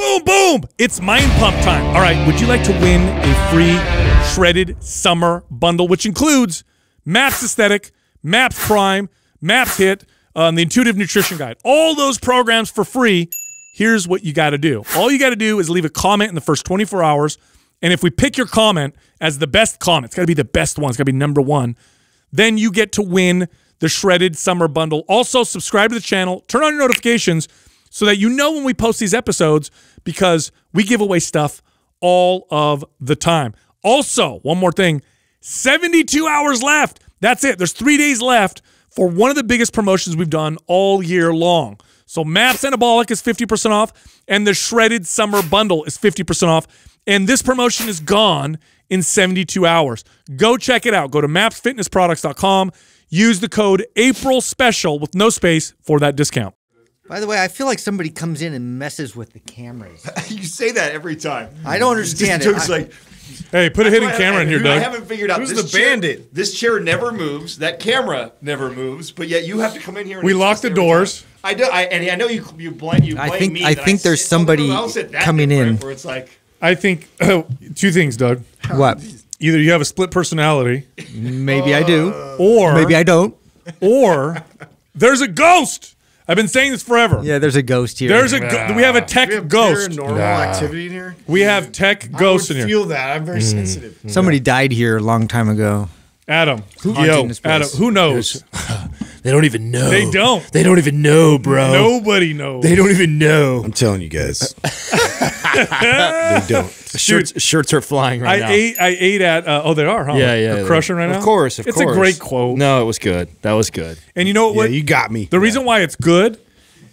Boom, boom. It's mind pump time. All right. Would you like to win a free shredded summer bundle, which includes Maps Aesthetic, Maps Prime, Maps Hit, um, the Intuitive Nutrition Guide? All those programs for free. Here's what you got to do. All you got to do is leave a comment in the first 24 hours. And if we pick your comment as the best comment, it's got to be the best one. It's got to be number one. Then you get to win the shredded summer bundle. Also, subscribe to the channel, turn on your notifications so that you know when we post these episodes because we give away stuff all of the time. Also, one more thing 72 hours left. That's it. There's three days left for one of the biggest promotions we've done all year long. So, Maps Anabolic is 50% off, and the Shredded Summer Bundle is 50% off. And this promotion is gone in 72 hours. Go check it out. Go to mapsfitnessproducts.com. Use the code April Special with no space for that discount. By the way, I feel like somebody comes in and messes with the cameras. you say that every time. I don't understand it. Doug's I- like, Hey, put a hidden I- camera in here, I Doug. haven't figured out Who's this the chair- bandit? This chair never moves. That camera never moves. But yet you have to come in here. And We adjust lock the doors. time. I do. I, and I know you. You blame. You I think- me. I that think there's sit on the somebody room. I don't sit that coming in. Where it's like, I think two things, Doug. what? Either you have a split personality, Maybe I do. or Maybe I don't. or there's a ghost. I've been saying this forever. Yeah, there's a ghost here. There's a go- we have a tech We have ghost. paranormal activity in here. We have tech ghosts in here. I feel that. I'm very mm. sensitive. Somebody died here a long time ago. Adam, Haunting yo. Adam, who knows? They don't even know. They don't. They don't even know, bro. Nobody knows. They don't even know. I'm telling you guys. they don't. Shirts, shirts are flying right I now. ate. I ate at. Uh, oh, they are. Huh? Yeah, yeah. They're crushing right now. Of course, of it's course. a great quote. No, it was good. That was good. And you know Yeah, what? you got me. the reason why it's good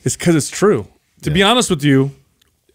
is because it's true. To be honest with you,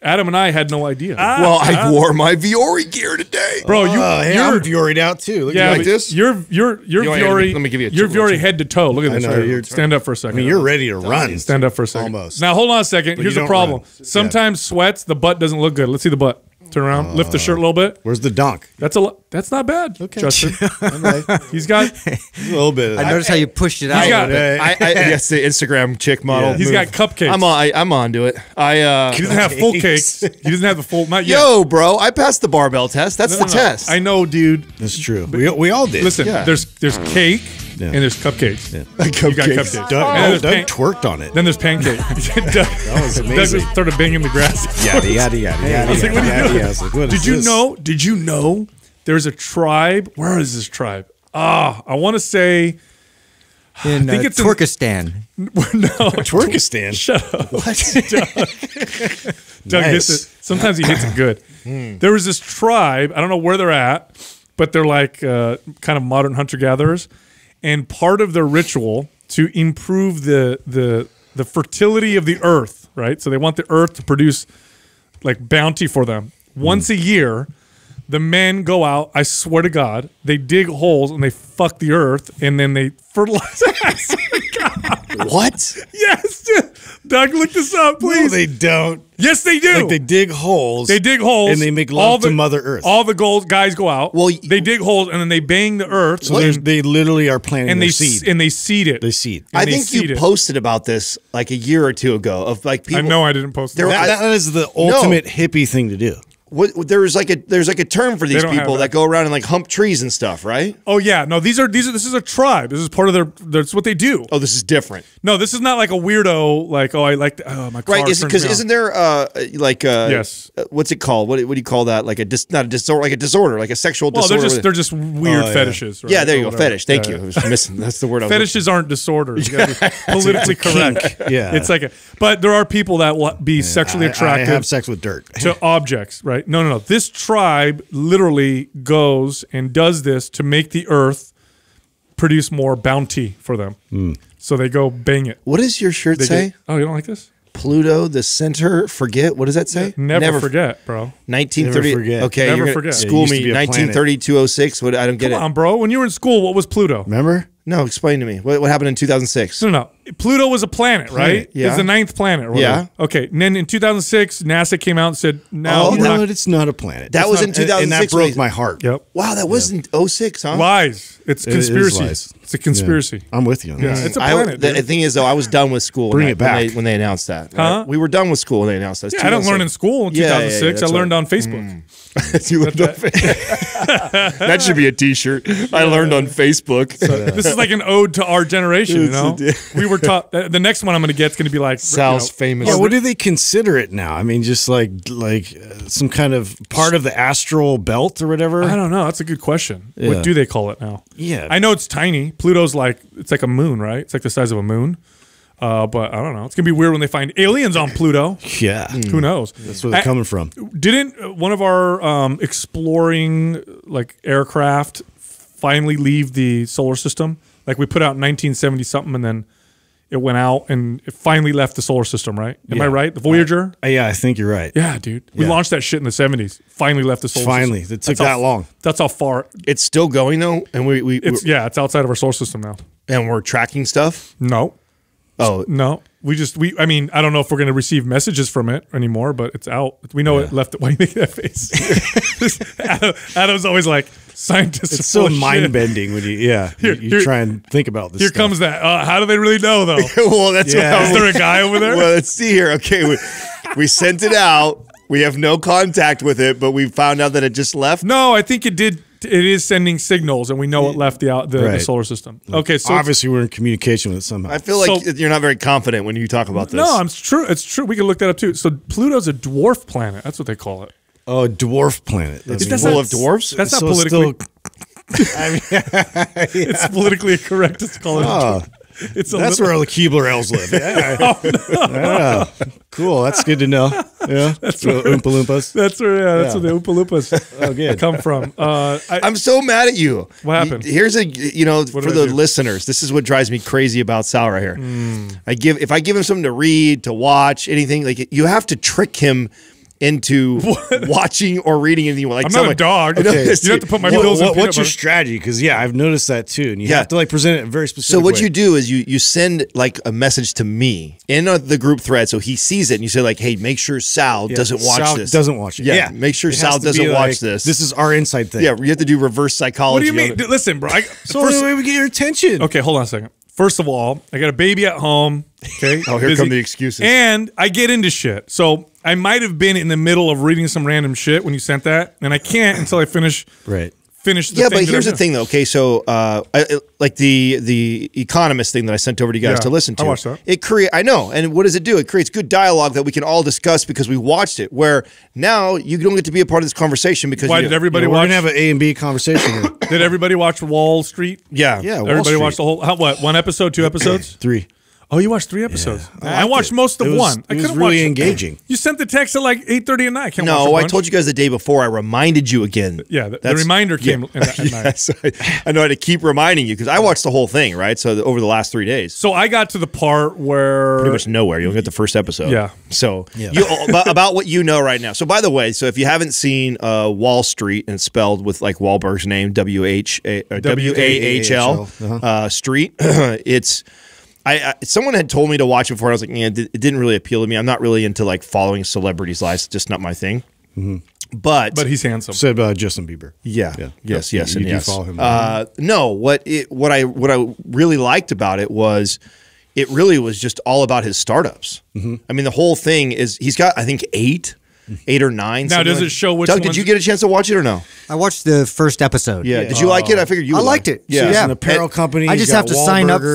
Adam and I had no idea. well, I wore my Vuori gear today. Bro, you, Oh, hey, you're, I'm out too. Look yeah, at like this? You're you're you're You Vuori. let me give you a You're triple Vuori head to toe. Look at I this. know, right here. you're- Stand up for a second. I mean, you're ready to run. Stand up for a second. Almost. Now hold on a second. But Here's the problem. run. Sometimes sweats the butt doesn't look good. Let's see the butt. Turn around. lift the shirt a little bit. Where's the dunk? That's a lo- that's not bad. Okay. Justin. Okay. He's got a little bit. I that. noticed how you pushed it out. got- a bit. I, I, yes, the Instagram chick model. Yeah. he's got cupcakes. I'm on. I, I'm on to it. I uh, he doesn't have full cakes. He doesn't have the full. Not yet. yo, bro, I passed the barbell test. That's No, the no, no. test. I know, dude. That's true. We, we all did. Listen, Yeah. there's there's cake Yeah. and there's cupcakes. Yeah. You got cupcakes. Doug, And oh, Doug pan- twerked on it. Then there's pancake. Doug, That was Doug amazing. just started banging the grass. Yada yada yada yada. I was like, what are you doing? yada. Like, what Did you this? know? Did you know there's a tribe? Where is this tribe? Ah, I want to say in think uh, it's in- Turkestan. no. Twerkistan. Shut up. Doug, Doug hits it. Sometimes he hits it good. There was this tribe. I don't know where they're at, but they're like uh, kind of modern hunter gatherers, and part of their ritual to improve the the the fertility of the earth, right? So they want the earth to produce like bounty for them. Once hmm. a year, the men go out. I swear to God, they dig holes and they fuck the earth, and then they fertilize. To God. what? Yes, Doug, look this up, please. No, they don't. yes, they do. Like they dig holes. They dig holes And they make love all to the, Mother Earth. All the gold guys go out. Well, they dig holes and then they bang the earth. so they literally are planting and they seed. and they seed it. they seed. I they think seed you it. posted about this like a year or two ago. Of like people. I know I didn't post that. That, that is the ultimate hippie thing to do. What, there's like a there's like a term for these people that. that go around and like hump trees and stuff, right? Oh yeah, no. These are these are this is a tribe. This is part of their. That's what they do. Oh, this is different, No, this is not like a weirdo. Like oh, I like the, oh my car. right? Because isn't there uh like uh Yes. uh, what's it called? What, what do you call that? Like a dis not a disorder, like a disorder, like a sexual Well, they're disorder. just they're just weird Oh, yeah. fetishes. Right? yeah, there you Or go, whatever. fetish. Thank Yeah, you. yeah. I was missing. That's the word. I was Fetishes aren't disorders. You be politically correct. Yeah. it's like a. But there are people that will be sexually I- attracted. I have sex with dirt. to objects, right? No, no, no. This tribe literally goes and does this to make the earth produce more bounty for them. Hmm. So they go bang it. What does your shirt They say? get- oh, you don't like this? Pluto, the center, forget. What does that say? Never, forget, bro. 1930. Never forget. Okay, Never you're gonna forget. School It me. be a planet. 1930 206. What? I don't get Come it. on, bro. When you were in school, what was Pluto? Remember? No, explain to me. What, what happened in 2006? No, no, no. Pluto was a planet, right? Yeah. It's the ninth planet. Or whatever. Yeah. Okay. And then in 2006, NASA came out and said, "No, Oh, we're You not- It's not a planet. That It's was not- in and- and 2006 that broke they- my heart. Yep. Wow, that wasn't 06, huh? Lies. It's It is conspiracy. lies. It's a conspiracy. Yeah. I'm with you on Yeah, this. it's a I- planet. the, the thing is, though, I was done with school Bring when, it that- when back. they, when they announced that. Huh? We were done with school when they announced that. yeah, I didn't learn in school in Yeah, yeah, yeah, 2006. I learned right. on mm. Facebook. You learned on Fa- that should be a T-shirt. I learned on Facebook. This is like an ode to our generation. You know, we were taught. uh, The next one I'm going to get is going to be like Sal's you know, famous. Yeah, what do they consider it now? I mean, just like like uh, some kind of part of the astral belt or whatever. I don't know. That's a good question. Yeah. What do they call it now? Yeah. I know it's tiny. Pluto's like it's like a moon, right? It's like the size of a moon. Uh, but I don't know. It's gonna be weird when they find aliens on Pluto. Yeah, Who knows? that's where they're I- coming from. Didn't uh, one of our um, exploring like aircraft finally leave the solar system? Like we put out 1970 something, and then it went out and it finally left the solar system. Right? Am I right? The Voyager. Uh, yeah, I think you're right. yeah, dude. We Yeah. launched that shit in the 70s. Finally left the solar Finally, system. it took That's how- that long. That's how far. It's still going though, and we we It's yeah. It's outside of our solar system now. and we're tracking stuff. No. Oh, No, we just we. I mean, I don't know if we're going to receive messages from it anymore, but it's out. We know it left. Why do you make that face? Adam, Adam's always like scientists. It's are so full of shit." mind bending when you yeah Here- you, you here- try and think about this. Here stuff. comes that. Uh, how do they really know though? well, that's Yeah. what Is there a guy over there? Well, let's see here. Okay, we, we sent it out. We have no contact with it, but we found out that it just left. no, I think it did. It is sending signals, and we know it left the out the, the solar system. Okay, so Obviously, we're in communication with it somehow. I feel like So- you're not very confident when you talk about this. no, I'm it's true. It's true. We can look that up too. So Pluto's a dwarf planet. That's what they call it. oh, dwarf planet. That's That's full not- of dwarfs? That's not So it's politically. still- I mean, It's politically correct to call it. a Oh. Dwarf. It's a that's little- where all the Keebler elves live. Yeah. Yeah. Cool. That's good to know. Yeah. That's where- Oompa Loompas. That's where yeah, that's Yeah. where the Oompa Loompas Oh, good. come from. Uh, I, I'm so mad at you. What happened? Here's a you know for the listeners. This is what drives me crazy about Sal right here. Hmm. I give if I give him something to read, to watch, anything like you have to trick him into watching or reading anything. Like I'm not someone- a dog. Okay. You have to put my What- pills in what- peanut what's your butter. strategy? Because yeah, I've noticed that too, and you Yeah. have to like present it in a very specific. So what way. you do is you you send like a message to me in uh, the group thread, so he sees it, and you say like, "Hey, make sure Sal Yeah, doesn't watch Sal this. Doesn't watch it. Yeah, Yeah, make sure Sal doesn't watch like, this. This is our inside thing. yeah, you have to do reverse psychology. What do you mean? it. D- Listen, bro. I, So first, the way we get your attention. okay, hold on a second. First of all, I got a baby at home. Okay. Oh, here busy. come the excuses. And I get into shit. So I might have been in the middle of reading some random shit when you sent that, and I can't until I finish Right. finish the yeah, thing but here's the thing, though. Okay, so uh, I, I- like the the economist thing that I sent over to you guys Yeah, to listen to. I watched that. It create. I know, and what does it do? It creates good dialogue that we can all discuss because we watched it. Where now you don't get to be a part of this conversation because Why you, did everybody Yeah, we're watch? gonna have an A and B conversation. here. did everybody watch Wahl Street? Yeah, Yeah, Wahl everybody Street. watched the whole. How, what? One episode? Two episodes? Three. Oh, you watched three episodes. I I, watched it. most of It was- one. I it was really watch engaging. You sent the text at like eight thirty at night. I can't No, a I bunch. told you guys the day before. I reminded you again. Yeah, the, the reminder came yeah. in that, at night. yes, I, I know how to keep reminding you because I watched the whole thing, right? So the, over the last three days, So I got to the part where pretty much nowhere. You'll get the first episode. Yeah. So you about, about what you know right now. So by the way, so if you haven't seen uh, Wahl Street and spelled with like Wahlberg's name, W H A W A H L Uh-huh. uh, Street, it's. I, I someone had told me to watch it before. I was like, yeah, it, didn't really appeal to me. I'm not really into like following celebrities' lives. It's just not my thing. But but he's handsome. Said uh, Justin Bieber. yeah. Yeah. Yes. You- Yes. you and do yes. follow him. Uh, no. What it what I what I really liked about it was it really was just all about his startups. Mm-hmm. I mean, the whole thing is he's got I think eight, eight or nine. Now, does like- it show which Doug, did you get a chance to watch it or no? I watched the first episode. Yeah. Did you like it? I figured you. I would liked like it. Yeah. He's Yeah. an apparel company. I just have to sign up for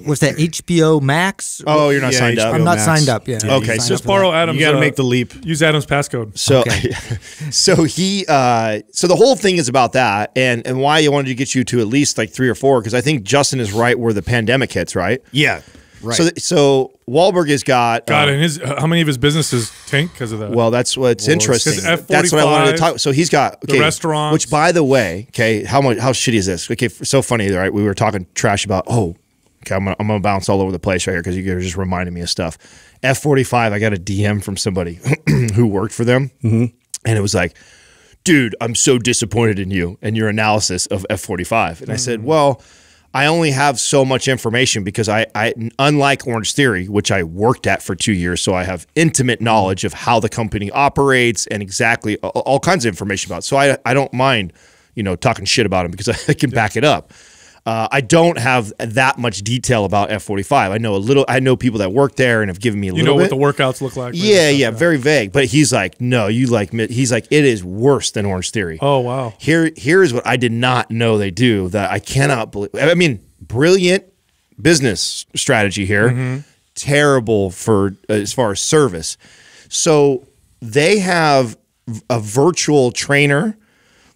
Wahlburgers. what's that HBO Max? Oh, you're not Yeah, signed up. I'm not Max. signed up. Yeah. Okay, so up for borrow that. Adam's. You gotta uh, make the leap. Use Adam's passcode. So, Okay. so he, uh, so the whole thing is about that, and and why I wanted to get you to at least like three or four because I think Justin is right where the pandemic hits, right? Yeah. Right. So, th- so Wahlberg has got. God, uh, and his uh, how many of his businesses tank because of that? Well, that's what's interesting. His That's what I wanted to talk. So he's got okay, restaurants. Which, by the way, okay, how much how shitty is this? Okay, so funny, right? We were talking trash about. Oh, okay, I'm gonna, I'm gonna bounce all over the place right here because you guys are just reminding me of stuff. F45, I got a DM from somebody who worked for them, mm-hmm. and it was like, dude, I'm so disappointed in you and your analysis of F45. And I said, mm. well. I only have so much information because I, I unlike Orange Theory, which I worked at for two years, so I have intimate knowledge of how the company operates and exactly all, all kinds of information about. It. So I I don't mind, you know, talking shit about them because I can back it up. Uh, I don't have that much detail about F45. I know a little. I know people that work there and have given me a You little You know bit. what the workouts look like? yeah, yeah, very vague. But he's like, no, you like. He's like, it is worse than Orange Theory. Oh wow. Here, here's what I did not know they do that I cannot believe. I mean, brilliant business strategy here, Mm-hmm. terrible for as far as service. So they have a virtual trainer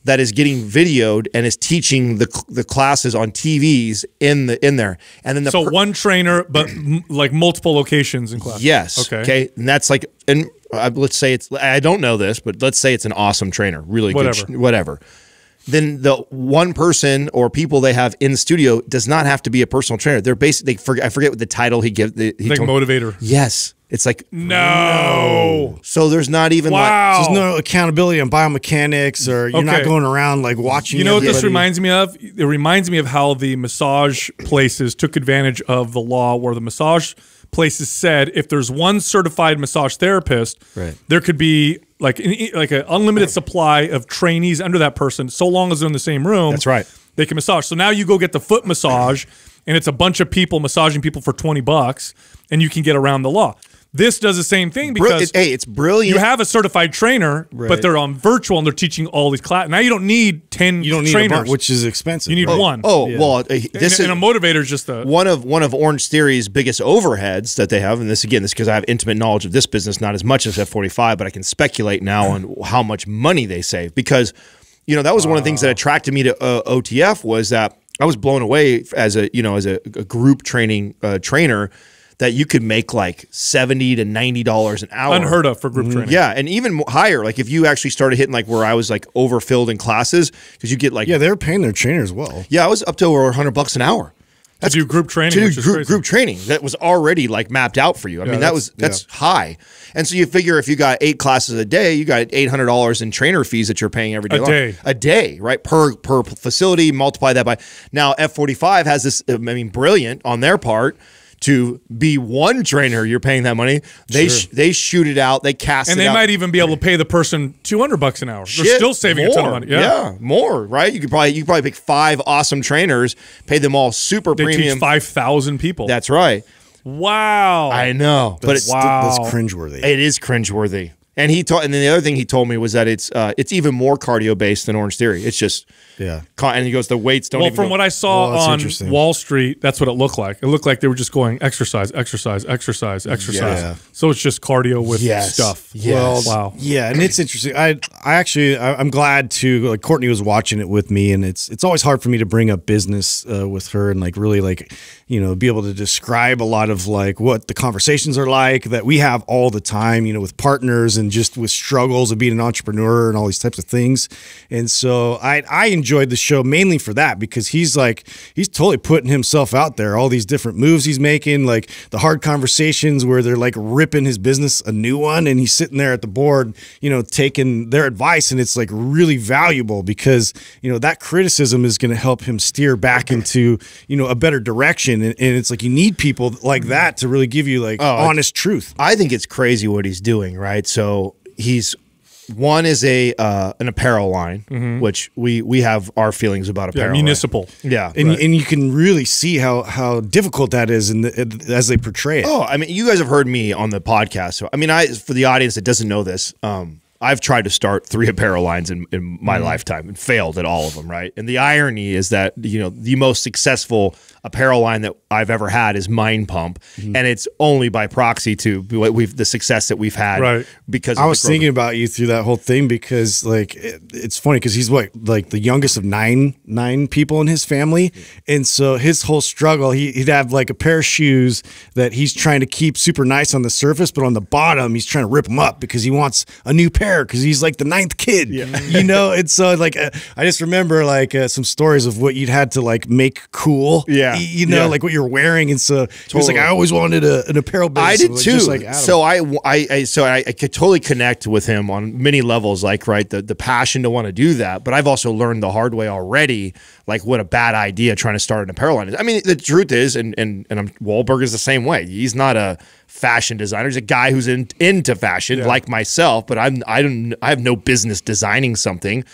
that is getting videoed and is teaching the the classes on TVs in the in there, and then the So one trainer, but like multiple locations in class. Yes. Okay. Okay. And that's like, and uh, let's say it's, I don't know this, but let's say it's an awesome trainer, really Whatever. good, whatever. Then the one person or people they have in the studio does not have to be a personal trainer. They're basically, they forget, I forget what the title he gives. He Like told- motivator. Yes. It's like, No. so there's not even like, Wow. There's no accountability on biomechanics, or you're not going around like watching. You know what this reminds me of? It reminds me of how the massage places took advantage of the law where the massage places said if there's one certified massage therapist, Right. there could be like an, like an unlimited supply of trainees under that person so long as they're in the same room. That's right. They can massage. So now you go get the foot massage and it's a bunch of people massaging people for 20 bucks and you can get around the law. This does the same thing because it- hey, it's brilliant. you have a certified trainer, but they're on virtual and they're teaching all these classes. Now you don't need 10 You don't need trainers. a bunch, which is expensive. You need right? one. oh, well, uh, this and, is and a motivator is just a one of one of Orange Theory's biggest overheads that they have, and this again, this because I have intimate knowledge of this business, not as much as F45, but I can speculate now on how much money they save because, you know, that was one of the things that attracted me to uh, OTF was that I was blown away as a you know as a, a group training uh, trainer that you could make like seventy to ninety dollars an hour, unheard of for group mm-hmm. training. Yeah, and even higher. Like if you actually started hitting like where I was like overfilled in classes because you get like Yeah, they're paying their trainers well. yeah, I was up to over hundred bucks an hour to do group training, to do group, group training that was already like mapped out for you. I mean, that was that's- that's high. And so you figure if you got eight classes a day, you got eight hundred dollars in trainer fees that you're paying every day. A long. day. a day, right? Per per facility, multiply that by. Now F forty five has this. I mean, brilliant on their part. To be one trainer, you're paying that money. They sh- they shoot it out. They cast and it they out. might even be able to pay the person 200 bucks an hour. They're still saving a ton of money. Yeah. more, right? You could probably you could probably pick five awesome trainers, pay them all super They premium. teach 5,000 people. That's right. wow. I know, but it's Wow. That's cringeworthy. It is cringeworthy. And he told, and then the other thing he told me was that it's uh, it's even more cardio based than Orange Theory. It's just Yeah. and he goes the weights don't. well, even from go- what I saw Well, on. Wahl Street, that's what it looked like. It looked like they were just going exercise, exercise, exercise, exercise. Yeah. So it's just cardio with Yes. stuff. Yes. Wow. Yeah, and it's interesting. I I actually I, I'm glad to like Courtney was watching it with me, and it's it's always hard for me to bring up business uh, with her and like really like you know be able to describe a lot of like what the conversations are like that we have all the time, you know, with partners and just with struggles of being an entrepreneur and all these types of things. And so I I enjoyed the show mainly for that because he's like he's totally putting himself out there, all these different moves he's making, like the hard conversations where they're like ripping his business a new one and he's sitting there at the board, you know, taking their advice. And it's like really valuable because, you know, that criticism is going to help him steer back into, you know, a better direction and, and it's like you need people like that to really give you like honest truth. I think it's crazy what he's doing. Right, so he's one is a uh, an apparel line, which we we have our feelings about. Yeah, apparel. right? municipal. Yeah, And, right. and you can really see how how difficult that is and the, as they portray it. Oh, I mean, you guys have heard me on the podcast. So, I mean, I for the audience that doesn't know this, um, I've tried to start three apparel lines in, in my Mm-hmm. lifetime and failed at all of them. Right, and the irony is that you know the most successful apparel line that I've ever had is Mind Pump, Mm-hmm. and it's only by proxy to what we've the success that we've had. Right. because I was thinking about you through that whole thing because like it, it's funny because he's what like the youngest of nine nine people in his family, and so his whole struggle he, he'd have like a pair of shoes that he's trying to keep super nice on the surface, but on the bottom he's trying to rip them up because he wants a new pair. Care because he's like the ninth kid. You know, it's so like uh, I just remember like uh, some stories of what you'd had to like make cool. Yeah. you know, Yeah. like what you're wearing, and so he was like, I always wanted a, an apparel business. I did like, too. like so I, I, I, so I, I could totally connect with him on many levels. Like, right, the the passion to want to do that. But I've also learned the hard way already. Like, what a bad idea trying to start an apparel line is. I mean, the truth is, and and and I'm, Wahlberg is the same way. He's not a fashion designer. He's a guy who's in, into fashion, like myself. But I'm I don't I have no business designing something.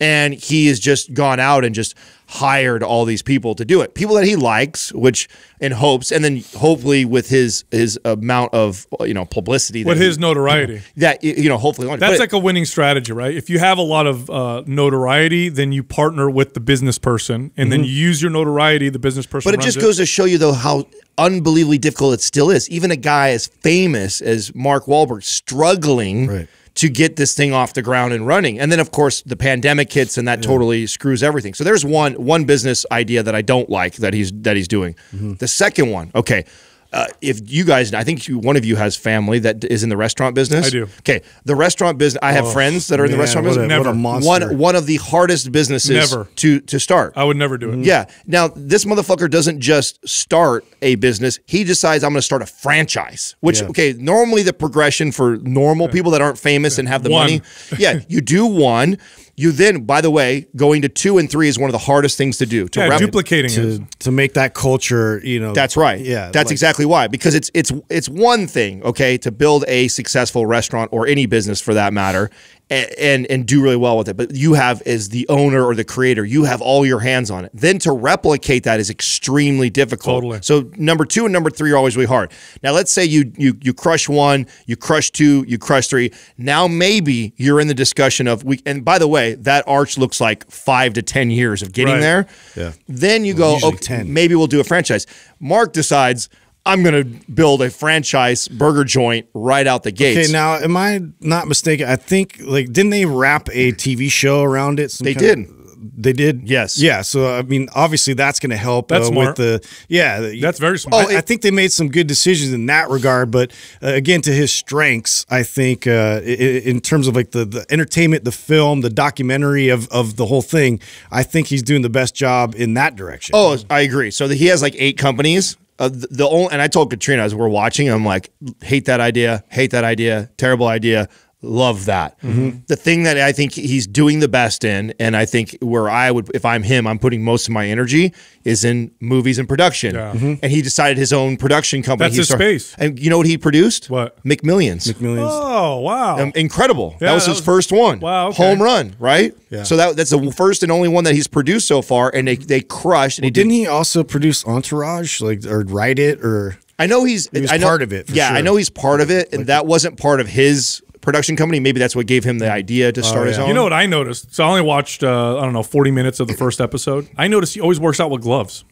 And he has just gone out and just hired all these people to do it. People that he likes, which in hopes, and then hopefully with his his amount of you know publicity, With that his he- notoriety. that you know hopefully That's but- like a winning strategy, right? If you have a lot of uh, notoriety, then you partner with the business person, and then you use your notoriety. The business person, Mm-hmm. But it runs just goes to show you though how unbelievably difficult it still is. Even a guy as famous as Mark Wahlberg struggling Right. To get this thing off the ground and running. And then of course the pandemic hits and that totally screws everything. So there's one one business idea that I don't like that he's that he's doing. Mm-hmm. The second one, okay. Uh, if you guys, I think you, one of you has family that is in the restaurant business. I do. Okay, the restaurant business. I have friends that are in the restaurant business. a Never. monster. One one of the hardest businesses Never. to to start. I would never do it. Yeah. Now, this motherfucker doesn't just start a business. He decides I'm going to start a franchise, which, Yeah. okay, normally the progression for normal people that aren't famous and have the One. money. Yeah. You do one. You then, by the way, going to two and three is one of the hardest things to do. To Yeah, rep- duplicating it. to to make that culture, you know. that's right. Yeah, that's like- exactly why. Because it's it's it's one thing, okay, to build a successful restaurant or any business for that matter, and and, and do really well with it. But you have as the owner or the creator, you have all your hands on it. Then to replicate that is extremely difficult. Totally. So number two and number three are always really hard. Now let's say you you you crush one, you crush two, you crush three. Now maybe you're in the discussion of we. And by the way, that arch looks like five to ten years of getting Right. there. Yeah. Then you go, Usually okay, 10. maybe we'll do a franchise. Mark decides I'm going to build a franchise burger joint right out the gate. Okay, now am I not mistaken? I think like didn't they wrap a TV show around it? Some They kind of- did. they did. Yes. Yeah. So I mean, obviously that's going to help That's uh, smart. with the yeah. That's very smart. I, I think they made some good decisions in that regard, but uh, again, to his strengths, I think uh, i- i- in terms of like the, the entertainment, the film, the documentary of of the whole thing, I think he's doing the best job in that direction. Oh, I agree. So the, he has like eight companies. Uh, the, the only, and I told Katrina as we're watching, I'm like, hate that idea, hate that idea, terrible idea. Love that. The thing that I think he's doing the best in, and I think where I would, if I'm him, I'm putting most of my energy is in movies and production. Yeah. And he decided his own production company. That's He his started- space. And you know what he produced? What? McMillions. McMillions. Oh wow! Um, incredible. Yeah, that was that his was- first one. Wow, okay. Home run, right? Yeah. So that that's the first and only one that he's produced so far, and they they crushed. And he Didn't did. he also produce Entourage, like or write it, or I know he's. was I know, part of it, for yeah, I know he's part of it, and that wasn't part of his production company. Maybe that's what gave him the idea to start his yeah. own. You know what I noticed? So I only watched uh, I don't know 40 minutes of the first episode. I noticed he always works out with gloves.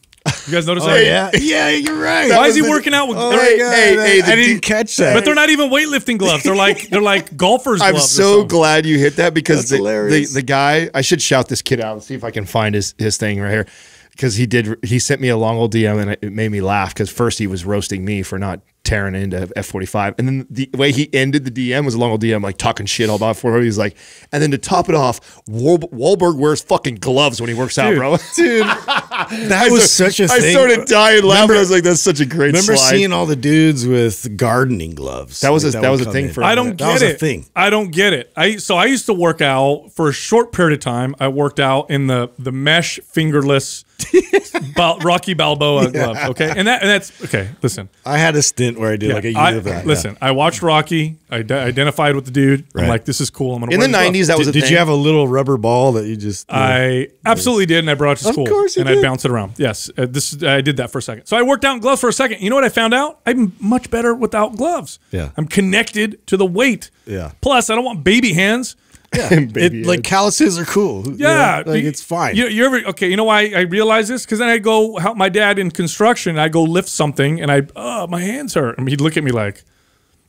You guys notice that? yeah, yeah, you're right. Why is he working out with? Oh they're- God, hey, I- hey, I didn't de- catch that. but they're not even weightlifting gloves. They're like they're like golfers. I'm gloves so glad you hit that because the, the the guy I should shout this kid out and see if I can find his his thing right here because he did he sent me a long old DM and it- it made me laugh because first he was roasting me for not tearing into F45 and then the way he ended the DM was a long old DM like talking shit all about for he's like and then to top it off Wal- Wahlberg wears fucking gloves when he works out Dude. bro dude. That was such a I thing. started dying laughing I was like that's such a great Remember slide. seeing all the dudes with gardening gloves? That was Like, a- that would was a thing in. for- I don't that get was it. a thing. I don't get it. I so I used to work out for a short period of time. I worked out in the the mesh fingerless Rocky Balboa gloves. Okay, and that and that's okay. Listen, I had a stint where I did like a year I, of that. listen. I watched Rocky. I d- identified with the dude. I'm like, this is cool. I'm gonna in the these gloves. 90s that was Did, a did thing. you have a little rubber ball that you just? I absolutely did, and I brought it to Of school. course you and I bounced it around. Yes, uh, this I did that for a second. So I worked out in gloves for a second. You know what I found out? I'm much better without gloves. Yeah. I'm connected to the weight. Yeah. Plus, I don't want baby hands. it, like calluses are cool. you know? Yeah, like it's fine. You, you ever okay? You know why I realize this? Because then I go help my dad in construction. I go lift something, and I oh my hands hurt. I mean, he'd look at me like,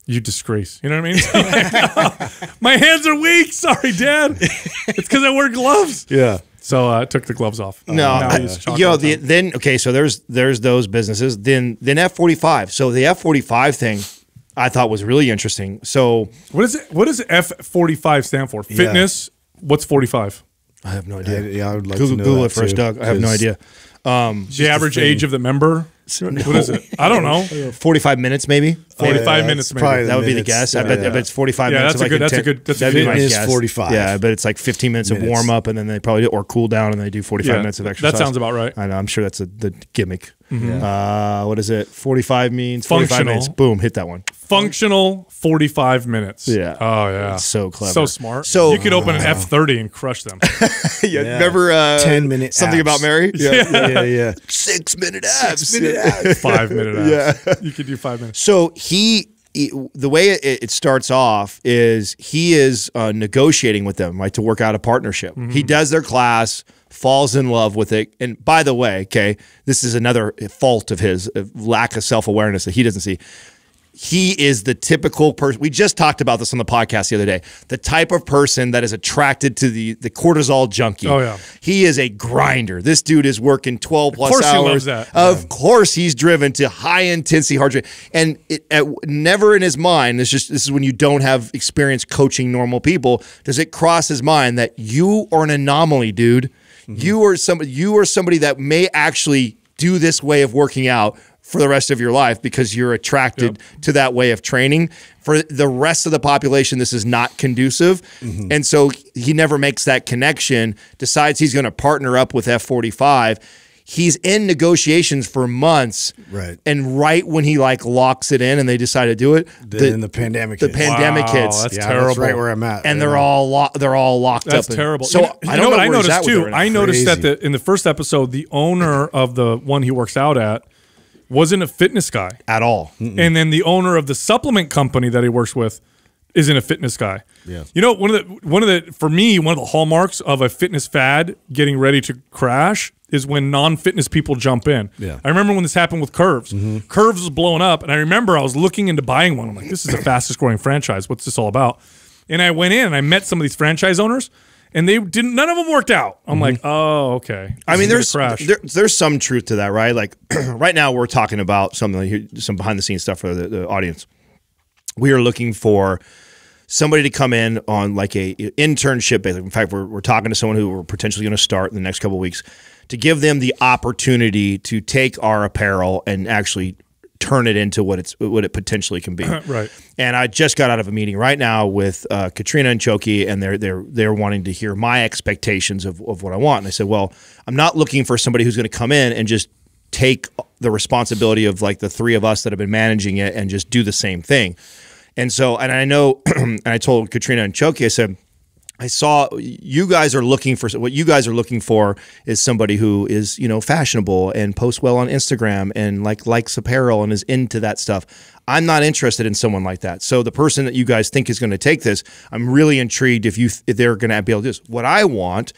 "You disgrace." You know what I mean? my hands are weak. Sorry, Dad. it's because I wear gloves. yeah. So uh, I took the gloves off. No, Now I I- use chalk you know, all the the, then okay, so there's there's those businesses. Then then F forty five. So the F forty five thing, I thought was really interesting. So What is it? What does F forty five stand for? Fitness. What's forty five? I have no I, idea. yeah, I would like Google, to know Google that it first, too, Doug. I have no idea. Um, The average age of the member. What is it? I don't know. 45 minutes, maybe. Forty Yeah, minutes maybe. probably That would be the minutes, guess. I yeah, bet. I bet it's 45 Yeah, minutes. that's a of, good- like, that's a good- that's a that'd be good my Fitness guess. 45. Yeah, but it's like 15 minutes, of Minutes. warm up, and then they probably or cool down, and they do 45 Yeah, minutes of exercise. that sounds about right. I know. I'm sure that's a, the gimmick. Uh, what is it? 45 means 45 Functional. minutes. Boom, hit that one. Functional forty five minutes. Yeah. Oh yeah. So clever. So smart. So- you could open an F thirty and crush them. yeah, Remember uh, 10 minutes. something abs. about Mary? Yeah, yeah, yeah. Six minute abs. five minute abs. Yeah. You could do five minutes. So he, he- the way it, it starts off is he is uh, negotiating with them, right, to work out a partnership. He does their class, falls in love with it, and by the way, okay, this is another fault of his lack of self awareness that he doesn't see. He is the typical person. We just talked about this on the podcast the other day. The type of person that is attracted to the the cortisol junkie. Oh, yeah. he is a grinder. This dude is working twelve plus course he hours. loves that. Of course, he's driven to high intensity hard rate, and it, at, never in his mind. This just this is when you don't have experience coaching normal people. Does it cross his mind that you are an anomaly, dude? Mm-hmm. You are somebody. You are somebody that may actually do this way of working out for the rest of your life because you're attracted to that way of training. For the rest of the population, this is not conducive. Mm-hmm. And so he never makes that connection, decides he's going to partner up with F45. He's in negotiations for months. Right. And right when he like locks it in and they decide to do it, Then the pandemic the hits. pandemic Wow, hits. that's yeah, terrible. That's right where I'm at. and right they're all lo- they're all locked That's up. in- terrible. So You know- I don't know what I noticed at with it too. I noticed that the, in the first episode, the owner of the one he works out at wasn't a fitness guy, at all. and then the owner of the supplement company that he works with isn't a fitness guy. Yeah. You know, one of the one of the for me one of the hallmarks of a fitness fad getting ready to crash is when non-fitness people jump in. Yeah. I remember when this happened with Curves. Mm-hmm. Curves was blowing up, and I remember I was looking into buying one. I'm like, this is the fastest growing franchise. What's this all about? And I went in and I met some of these franchise owners, and they didn't. None of them worked out. I'm like, mm-hmm. oh, okay. I mean, there's crash. there, there's some truth to that, right? Like right now, we're talking about something like, some behind the scenes stuff for the, the audience. We are looking for somebody to come in on like a internship. basis. In fact, we're, we're talking to someone who we're potentially going to start in the next couple of weeks to give them the opportunity to take our apparel and actually turn it into what it's what it potentially can be. Right. And I just got out of a meeting right now with uh, Katrina and Choki, and they're they're they're wanting to hear my expectations of, of what I want. And I said, well, I'm not looking for somebody who's going to come in and just take the responsibility of like the three of us that have been managing it and just do the same thing. And so, and I know, and I told Katrina and Choki, I said, I saw you guys are looking for what you guys are looking for is somebody who is you know fashionable and posts well on Instagram and like likes apparel and is into that stuff. I'm not interested in someone like that. So the person that you guys think is going to take this, I'm really intrigued if you if they're going to be able to do this. What I want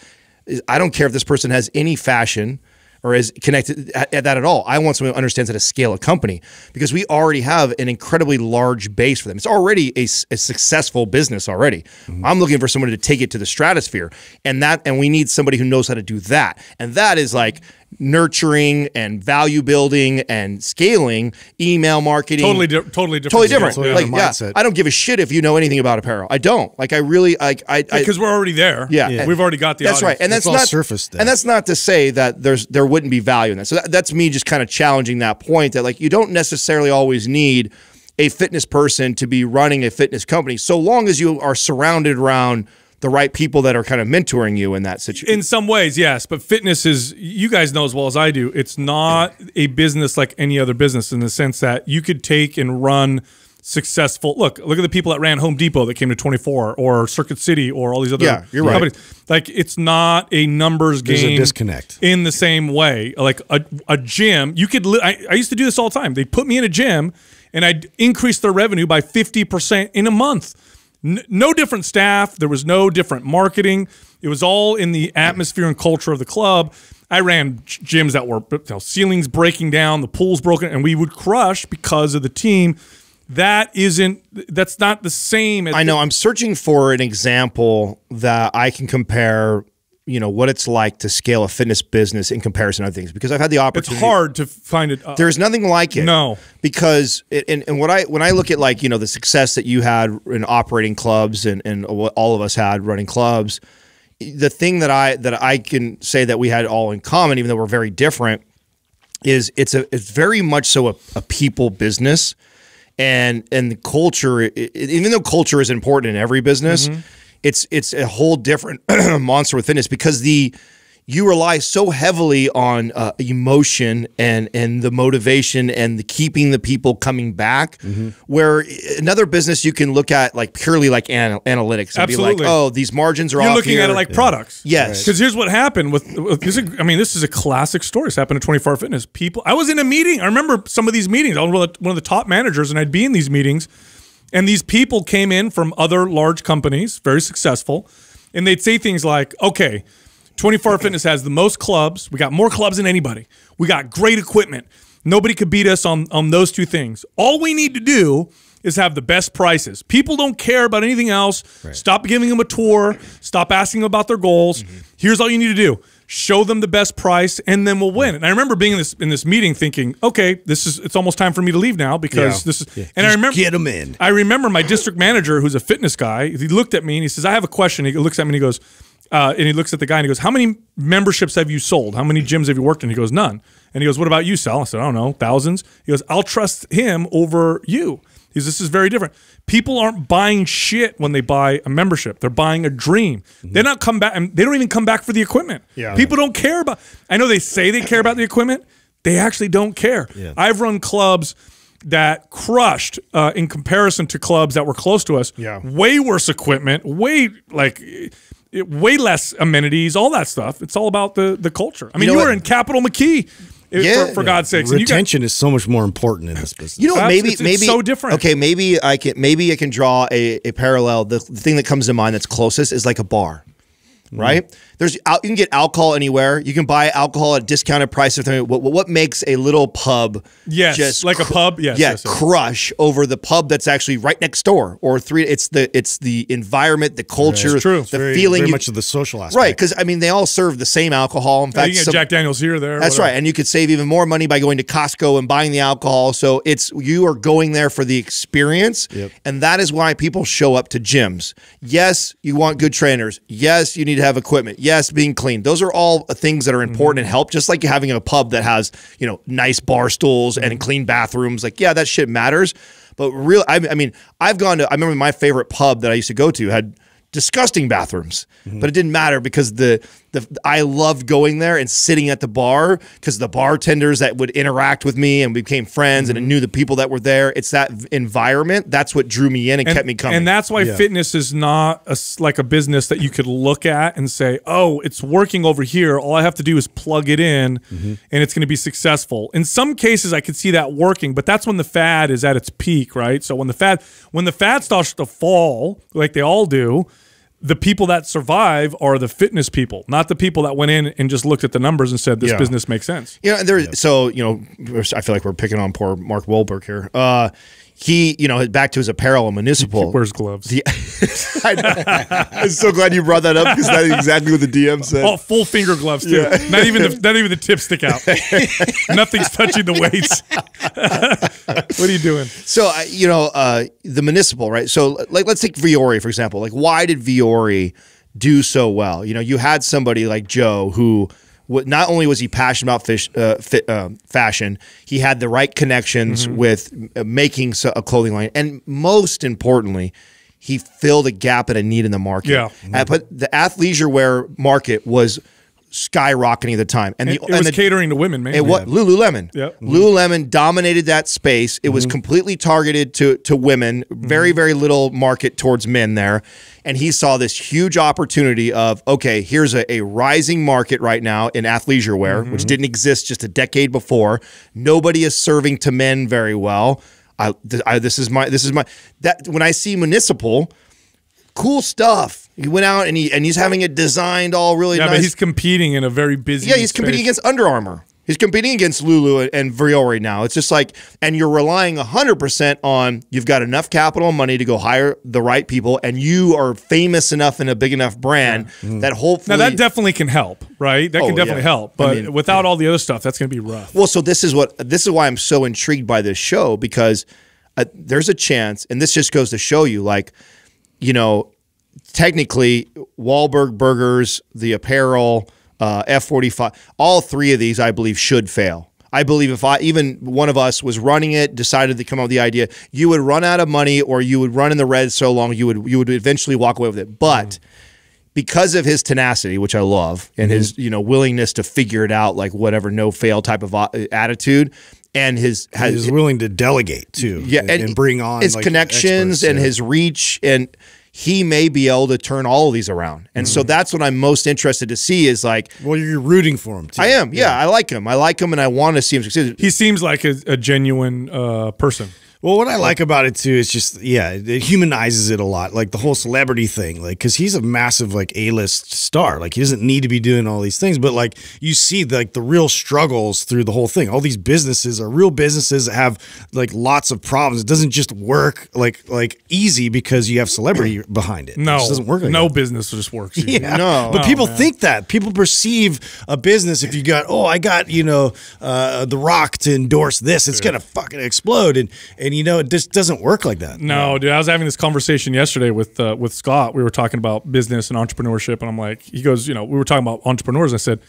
is I don't care if this person has any fashion or is connected at, at that at all. I want someone who understands how to scale a company because we already have an incredibly large base for them. It's already a successful business already. Mm-hmm. I'm looking for someone to take it to the stratosphere, and that and we need somebody who knows how to do that. And that is like nurturing and value building and scaling, email marketing, totally, di- totally different. totally different. skill. Totally like, yeah, mindset. I don't give a shit if you know anything about apparel. I don't. Like, I really like. I, I because we're already there. yeah, And- we've already got the. That's right, and that's It's all not surface. And that's not to say that there's there wouldn't be value in that. So that, that's me just kind of challenging that point that like you don't necessarily always need a fitness person to be running a fitness company, so long as you are surrounded around the right people that are kind of mentoring you in that situation. In some ways, yes, but fitness is you guys know as well as I do. It's not a business like any other business in the sense that you could take and run successful. Look, look at the people that ran Home Depot that came to 24 or Circuit City or all these other Yeah, you're right. companies. Like it's not a numbers game. There's a disconnect. in the same way. Like a, a gym, you could. Li- I, I used to do this all the time. They put me in a gym, and I'd increase their revenue by fifty percent in a month. No different staff. There was no different marketing. It was all in the atmosphere and culture of the club. I ran gyms that were you know, ceilings breaking down, the pools broken, and we would crush because of the team. That isn't. That's not the same. I know I'm searching for an example that I can compare you know what it's like to scale a fitness business in comparison to other things because I've had the opportunity. It's hard to find it. Uh, There's nothing like it. No. because it, and and what I when I look at like you know the success that you had in operating clubs and and what all of us had running clubs, the thing that I that I can say that we had all in common, even though we're very different, is it's a it's very much so a, a people business, and and the culture. i- i- even though culture is important in every business, it's it's a whole different monster within fitness because the you rely so heavily on uh, emotion and and the motivation and the keeping the people coming back. Where another business you can look at like purely like ana- analytics and be Absolutely. like, oh, these margins are You're off looking at it like products. Yes. Because here's what happened with, with this. Is, I mean, this is a classic story. It's happened at 24 Fitness. People, I was in a meeting. I remember some of these meetings. I was one of the- one of the top managers, and I'd be in these meetings, and these people came in from other large companies, very successful, and they'd say things like, "Okay, 24 Fitness has the most clubs. We got more clubs than anybody. We got great equipment. Nobody could beat us on on those two things. All we need to do." Is have the best prices. People don't care about anything else. Stop giving them a tour. Stop asking them about their goals. Mm-hmm. Here's all you need to do: show them the best price, and then we'll win. And I remember being in this in this meeting, thinking, "Okay, this is it's almost time for me to leave now because Yeah. this is." Yeah. And I Just remember get 'em in. I remember my district manager, who's a fitness guy. He looked at me and he says, "I have a question." He looks at me and he goes, uh, and he looks at the guy and he goes, "How many memberships have you sold? How many gyms have you worked in?" He goes, "None." And he goes, "What about you, Sal?" I said, "I don't know, thousands. He goes, "I'll trust him over you." Goes, "This is very different. People aren't buying shit when they buy a membership. They're buying a dream. They're not come back, and they don't even come back for the equipment. Yeah. People don't care about. I know they say they care about the equipment. They actually don't care. I've run clubs." That crushed uh, in comparison to clubs that were close to us. Yeah. way worse equipment, way like way less amenities, all that stuff. It's all about the the culture. I mean, know you, were in Capital McKee, uh, Yeah. for, for God's sakes. and you got- Retention is so much more important in this business. You know, what, That's- maybe it's- it's maybe so different. Okay, maybe I can maybe I can draw a, a parallel. The, the thing that comes to mind that's closest is like a bar, Mm-hmm. right? There's you can get alcohol anywhere. You can buy alcohol at a discounted price. What, what makes a little pub? Yes, like a pub? Yes, yeah, yes, yes. crush over the pub that's actually right next door or three. It's the it's the environment, the culture, It's true. the very, feeling. very you- much of the social aspect. right? Because I mean, they all serve the same alcohol. In you fact, can get some- Jack Daniels here, there. that's whatever. right. And you could save even more money by going to Costco and buying the alcohol. So it's you are going there for the experience. And that is why people show up to gyms. Yes, you want good trainers. Yes, you need to have equipment. Yes, being clean. Those are all things that are important and mm-hmm. help. Just like having a pub that has, you know, nice bar stools and mm-hmm. clean bathrooms. Like, yeah, that shit matters. But real I, I mean, I've gone to I remember my favorite pub that I used to go to had disgusting bathrooms, mm-hmm. but it didn't matter because the the I loved going there and sitting at the bar because the bartenders that would interact with me and we became friends and I knew the people that were there. It's that environment that's what drew me in and, kept me coming. And that's why fitness is not a s like a business that you could look at and say, "Oh, it's working over here. All I have to do is plug it in, Mm-hmm. and it's going to be successful." In some cases, I could see that working, but that's when the fad is at its peak, right? So when the fad when the fad starts to fall, like they all do. The people that survive are the fitness people, not the people that went in and just looked at the numbers and said this Yeah. business makes sense. You know, and. So you know, I feel like we're picking on poor Mark Wahlberg here. Uh, he, you know, back to his apparel and municipal. Wears gloves. I'm so glad you brought that up because that's exactly what the DM said. Oh, full finger gloves too. Not even the not even the tips stick out. Nothing's touching the weights. what are you doing? So uh, you know uh, the municipal, right? So like, let's take Vuori for example. Like, why did Vuori do so well? You know, you had somebody like Joe who. Not only was he passionate about fish, uh, fit, um, fashion, he had the right connections with uh, making a clothing line, and most importantly, he filled a gap and a need in the market. Yeah. Uh, but the athleisure wear market was skyrocketing at the time, and, the, it and was the, catering to women, man. it what Lululemon. Yep. Mm-hmm. Lululemon dominated that space. It was mm-hmm. completely targeted to to women. Very mm-hmm. very little market towards men there. And he saw this huge opportunity of okay, here's a, a rising market right now in athleisure wear, which didn't exist just a decade before. Nobody is serving to men very well. I, I this is my this is my that when I see municipal. Cool stuff. He went out and he and he's having it designed all really Yeah, nice. but he's competing in a very busy. Yeah, he's competing against Under Armour. He's competing against Lulu and- and Vuori right now. It's just like, and you're relying 100% on you've got enough capital and money to go hire the right people, and you are famous enough and a big enough brand that hopefully. Now that definitely can help, right? That Oh, can definitely yeah. help. I But mean, without all the other stuff, that's going to be rough. Well, so this is what this is why I'm so intrigued by this show because uh, there's a chance, and this just goes to show you, like, you know, technically, Wahlberg Burgers, the apparel, uh, F45, all three of these, I believe, should fail. I believe if I even one of us was running it, decided to come up with the idea, you would run out of money or you would run in the red so long you would you would eventually walk away with it. But because of his tenacity, which I love, and his you know willingness to figure it out, like whatever no fail type of uh, attitude, and his has He's willing to delegate too. yeah, and, and bring on his like, connections experts, and yeah. his reach, and he may be able to turn all of these around. And Mm-hmm. so that's what I'm most interested to see is like Well, you're rooting for him too. I am, yeah, I like him, I like him, and I want to see him succeed. He seems like a, a genuine uh, person. Well, what I like about it too is just yeah, it humanizes it a lot. Like the whole celebrity thing, like because he's a massive like A list star. Like he doesn't need to be doing all these things, but like you see like the real struggles through the whole thing. All these businesses are real businesses that have like lots of problems. It doesn't just work like like easy because you have celebrity behind it. No, it just doesn't work. Like no that. business just works. easy. Yeah. No. but No, people man. think that people perceive a business if you got oh I got you know uh, the Rock to endorse this it's gonna fucking explode and and you know it just doesn't work like that. No, dude, I was having this conversation yesterday with uh, with Scott. We were talking about business and entrepreneurship, and I'm like, he goes, you know, we were talking about entrepreneurs. I said,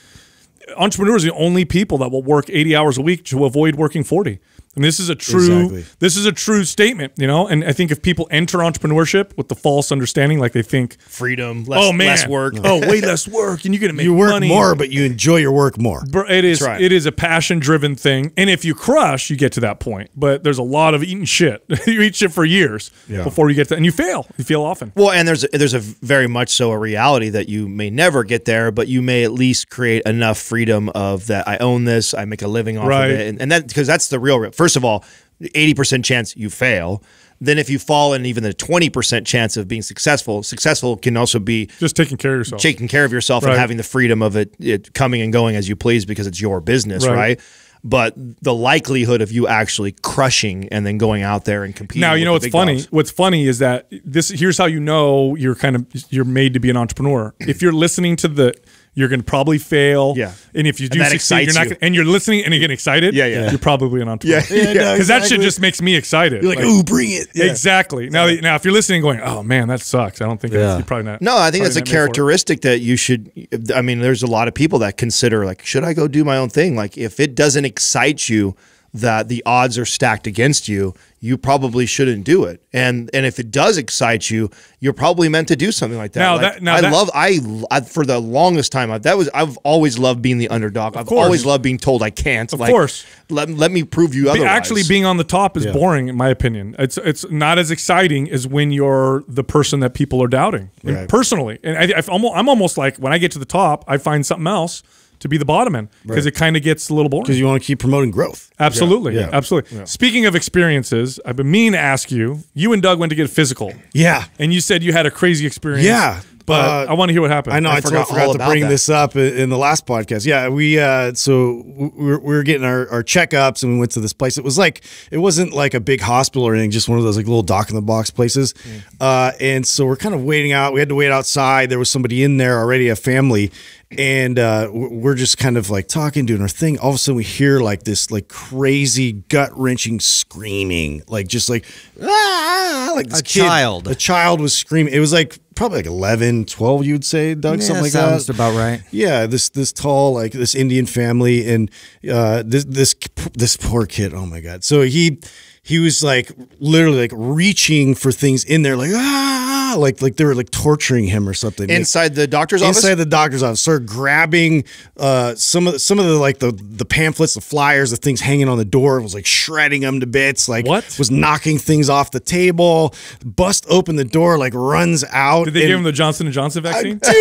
entrepreneurs are the only people that will work 80 hours a week to avoid working 40. And this is a true Exactly. this is a true statement, you know. And I think if people enter entrepreneurship with the false understanding, like they think, Freedom, oh, less, oh man, less work. oh way less work, and you're gonna make You work money. more, but you enjoy your work more. Bro, It is right. it is a passion driven thing, and if you crush, you get to that point. But there's a lot of eating shit. you eat shit for years before you get to, and you fail. You fail often. Well, and there's there's a very much so a reality that you may never get there, but you may at least create enough freedom of that. I own this. I make a living off Right. of it, and, and that because that's the real. First of all, eighty percent chance you fail. Then if you fall in even the twenty percent chance of being successful, successful can also be Just taking care of yourself. taking care of yourself Right. and having the freedom of it, it coming and going as you please because it's your business, Right. right? But the likelihood of you actually crushing and then going out there and competing. Now you know what's funny. dogs. What's funny is that this. Here's how you know you're kind of you're made to be an entrepreneur. If you're listening to the, you're going to probably fail. Yeah. And if you do succeed, you're not. you. Gonna, and you're listening and you're getting excited. Yeah, yeah. You're probably an entrepreneur. Yeah, yeah, Because that shit just makes me excited. You're like, ooh, bring it. Yeah. Exactly. Now, now, if you're listening, going, "Oh man, that sucks," I don't think Yeah. you're probably not. No, I think that's a not made for it. characteristic that you should. I mean, there's a lot of people that consider like, should I go do my own thing? Like, if it doesn't excite you, that the odds are stacked against you, you probably shouldn't do it. And and if it does excite you, you're probably meant to do something like that. Now Like, that- now I that- love I, I for the longest time I, that was I've always loved being the underdog. I've course. always loved being told I can't. Of like, course. Let, let me prove you Be- otherwise. Actually, being on the top is boring, in my opinion. It's it's not as exciting as when you're the person that people are doubting. And Right. Personally, and I, I'm almost like when I get to the top, I find something else to be the bottom end because it kind of gets a little boring. Because you want to keep promoting growth. Absolutely, Yeah. absolutely. Speaking of experiences, I've been meaning to ask you. You and Doug went to get a physical, Yeah. and you said you had a crazy experience. Yeah, but uh, I want to hear what happened. I know. I, forgot forgot, forgot to bring that. this up in the last podcast. Yeah, we uh, so we were, we were getting our, our checkups and we went to this place. It was like it wasn't like a big hospital or anything, just one of those like little doc in the box places. Uh, and so we're kind of waiting out. We had to wait outside. There was somebody in there already, a family, and uh, we're just kind of like talking, doing our thing. All of a sudden, we hear like this like crazy gut wrenching screaming, like just like ah, like this A kid- child. A child was screaming. It was like probably like 11, 12, you'd say, Doug, Yeah, something like sounds that. about right. Yeah, this this tall like this Indian family and uh, this this this poor kid. Oh my god! So he he was like literally like reaching for things in there, like ah, like like they were like torturing him or something. inside the doctor's office. Inside the doctor's office, started grabbing uh, some of the, some of the like the the pamphlets, the flyers, the things hanging on the door, was like shredding them to bits. Like What? was knocking things off the table. Bust open the door, like runs out. Did they and- give him the Johnson and Johnson vaccine? dude.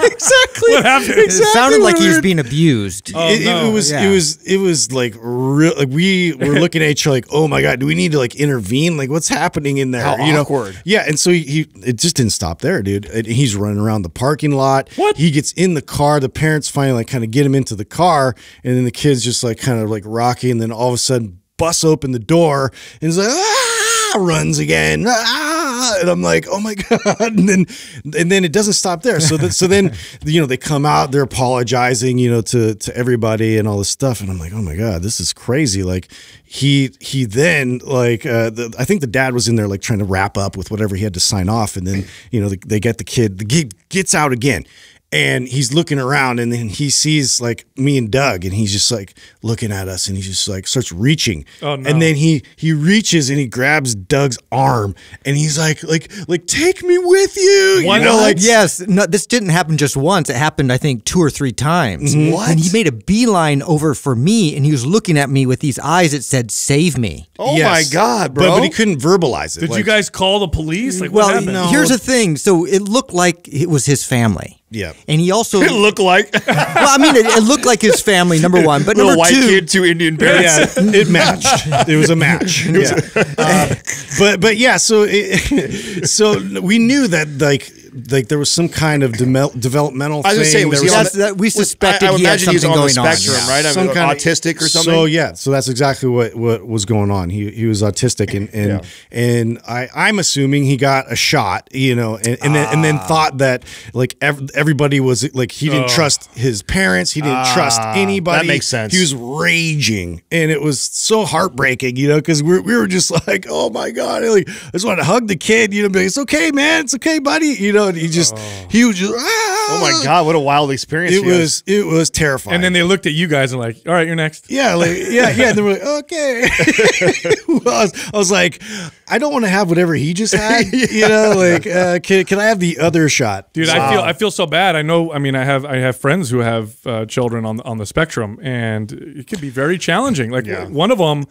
exactly What happened? It sounded like he was being abused. Oh, it, it no. was Yeah. it was it was like real like we were looking at each you're like, oh my god, do we need to like intervene? Like, what's happening in there? How you know? awkward. Yeah, and so he, he it just didn't stop there, dude. And He's running around the parking lot. What? He gets in the car. The parents finally like kind of get him into the car, and then the kids just like kind of like rocking. And then all of a sudden, busts open the door, and he's like, ah, runs again. Ah, and I'm like, oh my god. And then and then it doesn't stop there. So that so then you know they come out, they're apologizing, you know, to to everybody and all this stuff. And I'm like, oh my god, this is crazy. Like he he then like uh, the, I think the dad was in there like trying to wrap up with whatever he had to sign off, and then you know they, they get the kid. The kid gets out again. And he's looking around, and then he sees like me and Doug, and he's just like looking at us, and he's just like starts reaching. Oh, no. And then he he reaches and he grabs Doug's arm, and he's like like like take me with you. Why you know, like yes, no, this didn't happen just once. It happened, I think, two or three times. Mm-hmm. What? And he made a beeline over for me, and he was looking at me with these eyes that said, "Save me." Oh Yes. my god, bro! But, but he couldn't verbalize it. Did you guys call the police? Like, what Well, happened? no. here's the thing. So it looked like it was his family. Yeah. And he also It looked like well, I mean, it, it looked like his family. Number one, but little number white two, kid, two Indian parents. Yeah, it matched. It was a match. Yeah. Uh, but but yeah, so it, so we knew that like like there was some kind of demel- developmental. I was gonna thing. say, was There he That's- that- we suspected I, I would he had imagine he's something on the going on, spectrum, yeah. right? I some mean, kind of- autistic or something. So yeah, so that's exactly what what was going on. He he was autistic, and and Yeah. and I I'm assuming he got a shot, you know, and, and then and Ah. then thought that like ev- everybody was like he didn't trust his parents, he didn't trust anybody. Ah, that makes sense. He was raging, and it was so heartbreaking, you know, because we we were just like, oh my god, like I just want to hug the kid, you know, be like, it's okay, man, it's okay, buddy, you know, and he just he was just oh my god, what a wild experience! It was it was terrifying. and then they looked at you guys and like, all right, you're next. Yeah, like yeah, yeah. And they were like, okay. I, was, I was like, I don't want to have whatever he just had. You know, like, uh, can can I have the other shot, Dude, I feel I feel so bad. I know. I mean, I have I have friends who have uh, children on on the spectrum, and it can be very challenging. Like one of them,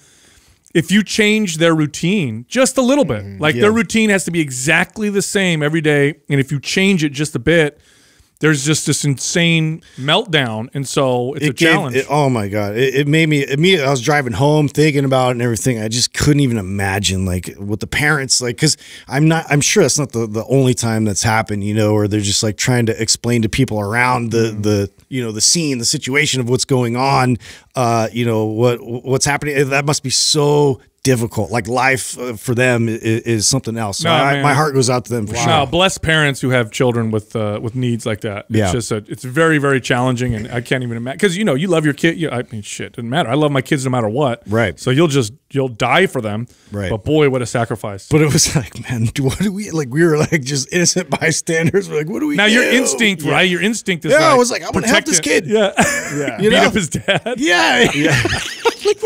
if you change their routine just a little bit, Mm-hmm. like their routine has to be exactly the same every day, and if you change it just a bit, there's just this insane meltdown, and so it's a gave- challenge. it- oh my god! It, it made me immediately. I was driving home thinking about it and everything. I just couldn't even imagine like what the parents like because I'm not. I'm sure that's not the, the only time that's happened. You know, where they're just like trying to explain to people around the Mm-hmm. the you know the scene, the situation of what's going on. Uh, you know what what's happening. That must be so difficult. Like life uh, for them is, is something else. So No, I, my heart goes out to them for No, sure. bless parents who have children with uh, with needs like that. It's Yeah. just a, it's very very challenging, and I can't even imagine because you know you love your kid. You, I mean, shit, doesn't matter. I love my kids no matter what. Right. So you'll just you'll die for them. Right. But boy, what a sacrifice. But it was like, man, what do we like? We were like just innocent bystanders. We're like, what do we? now your do? instinct, right? Your instinct is. Yeah, I like, was like, I wanna help protect this kid. Yeah. Yeah. You Beat know? up his dad. Yeah, yeah.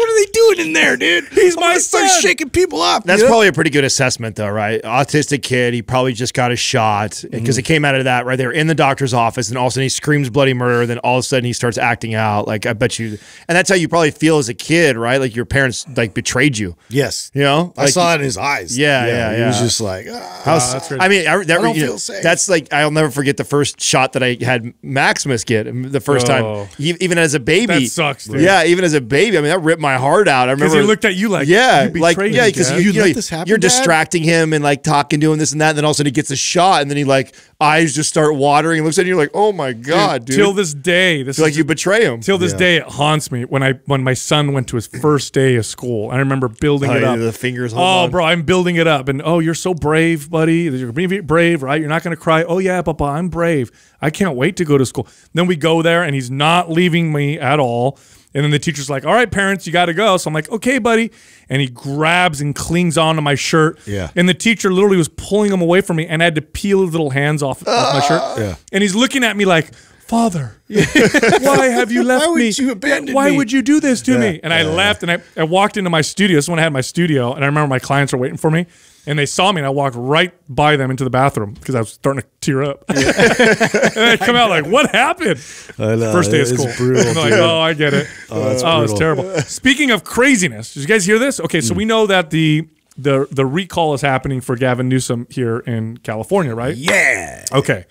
Like, what are they doing in there, dude? He's I'm my gonna start shaking people up. That's you know? probably a pretty good assessment, though, right? Autistic kid, he probably just got a shot because it came out of that right there in the doctor's office, and all of a sudden he screams bloody murder. Then all of a sudden he starts acting out. Like I bet you, and that's how you probably feel as a kid, right? Like your parents like betrayed you. yes. You know, I saw it in his eyes. Yeah, yeah, yeah. He was just like, ah. How's, that's great. I mean, I, that, I don't you know, feel safe. that's like I'll never forget the first shot that I had Maximus get the first Oh. time, E- even as a baby. That sucks, dude. Yeah, even as a baby. I mean, that ripped my heart out. I Because remember he looked at you like, yeah, you like yeah, because you, You you know, let this happen, you're Dad? distracting him and like talking to him this and that, and then all of a sudden he gets a shot, and then he like eyes just start watering, and looks at you like, oh my god, dude. Till this day, this Feel like you betray him. Till this day, it haunts me when I when my son went to his first day of school. I remember building Oh, it up. the fingers Oh, on. bro, I'm building it up, and oh, you're so brave, buddy. You're being brave, right? You're not going to cry. Oh yeah, Papa, I'm brave. I can't wait to go to school. Then we go there, and he's not leaving me at all. And then the teacher's like, "All right, parents, you got to go." So I'm like, "Okay, buddy." And he grabs and clings onto my shirt. Yeah. And the teacher literally was pulling him away from me, and I had to peel his little hands off, off my shirt. Ah. Yeah. And he's looking at me like, "Father, why have you left Why would me? you abandon Why me?" would you do this to Yeah, me?" And I left, and I, I walked into my studio. This is when I had my studio, and I remember my clients were waiting for me, and they saw me, and I walked right by them into the bathroom because I was starting to tear up. and they come out like, "What happened?" I know, First day of school. brutal, like, oh, I get it. Oh, that's it's terrible. Speaking of craziness, did you guys hear this? Okay, so we know that the the the recall is happening for Gavin Newsom here in California, right? yeah. Okay.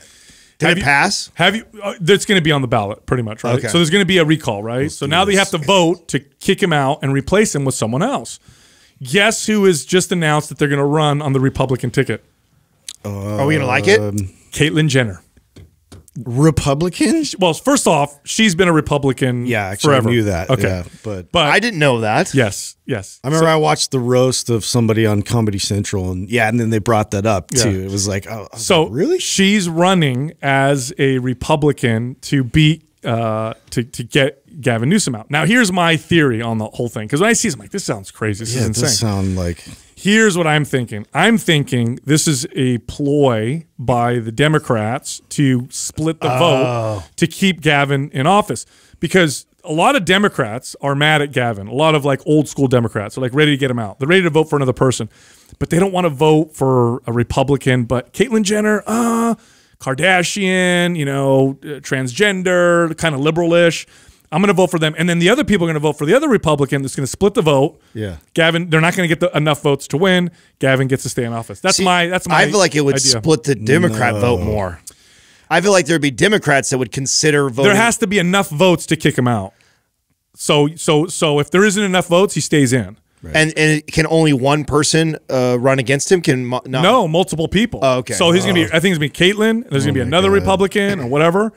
Did Have it you- pass? Have you? Uh, that's going to be on the ballot, pretty much, right? Okay. So there's going to be a recall, right? so now they have to vote to kick him out and replace him with someone else. Guess who has just announced that they're going to run on the Republican ticket? Are we gonna like it? Um, Caitlyn Jenner. Republican? Well, first off, she's been a Republican. Yeah, actually, forever. I knew that. Okay, yeah, but but I didn't know that. yes, yes. I remember I watched the roast of somebody on Comedy Central, and yeah, and then they brought that up Yeah. too. It was like, oh, was So like, really? she's running as a Republican to beat uh, to to get Gavin Newsom out. Now, here's my theory on the whole thing because when I see this, I'm like, this sounds crazy. This Yeah, is insane. does sound like Here's what I'm thinking. I'm thinking this is a ploy by the Democrats to split the vote to keep Gavin in office because a lot of Democrats are mad at Gavin. A lot of like old school Democrats are like ready to get him out. They're ready to vote for another person, but they don't want to vote for a Republican. But Caitlyn Jenner, uh, Kardashian, you know, uh, transgender, kind of liberalish. I'm going to vote for them, and then the other people are going to vote for the other Republican that's going to split the vote. Yeah. Gavin, they're not going to get the, enough votes to win. Gavin gets to stay in office. That's See, my. That's my. I feel like it would idea. split the Democrat vote more. I feel like there'd be Democrats that would consider voting. There has to be enough votes to kick him out. So so so if there isn't enough votes, he stays in. And and can only one person uh, run against him? Can no? No, multiple people. Oh, okay. So he's gonna be. I think it's gonna be Caitlyn. There's gonna be another Republican or whatever.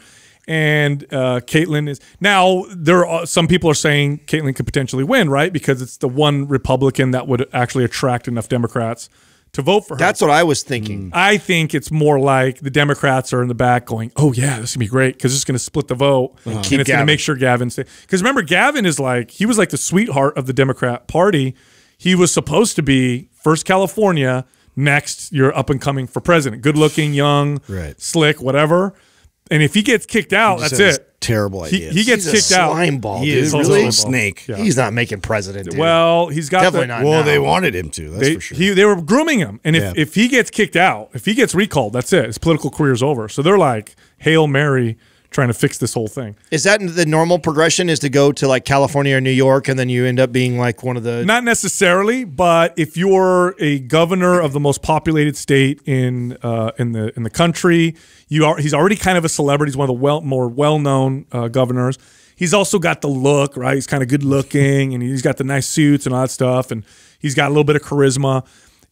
And uh, Caitlyn is now. There are some people are saying Caitlyn could potentially win, right? Because it's the one Republican that would actually attract enough Democrats to vote for her. That's what I was thinking. Mm. I think it's more like the Democrats are in the back going, "Oh yeah, this is gonna be great because it's gonna split the vote uh-huh. and Keep it's gonna make sure Gavin stay." Because remember, Gavin is like he was like the sweetheart of the Democrat Party. He was supposed to be first California, next you're up and coming for president. Good looking, young, Right. slick, whatever. And if he gets kicked out, that's it. Terrible He, idea. he gets He's a kicked out. slime ball, He dude. is a really? slime ball. snake. Yeah. He's not making president. Dude. Well, he's got Definitely the, not. Well, now. they wanted him to. That's They, for sure. he, they were grooming him, and if, Yeah. if he gets kicked out, if he gets recalled, that's it. His political career's over. So they're like hail mary, trying to fix this whole thing. Is that the normal progression? Is to go to like California or New York, and then you end up being like one of the. Not necessarily, but if you're a governor of the most populated state in uh, in the in the country, you are he's already kind of a celebrity. He's one of the well more well known uh, governors. He's also got the look, right? He's kind of good looking, and he's got the nice suits and all that stuff, and he's got a little bit of charisma.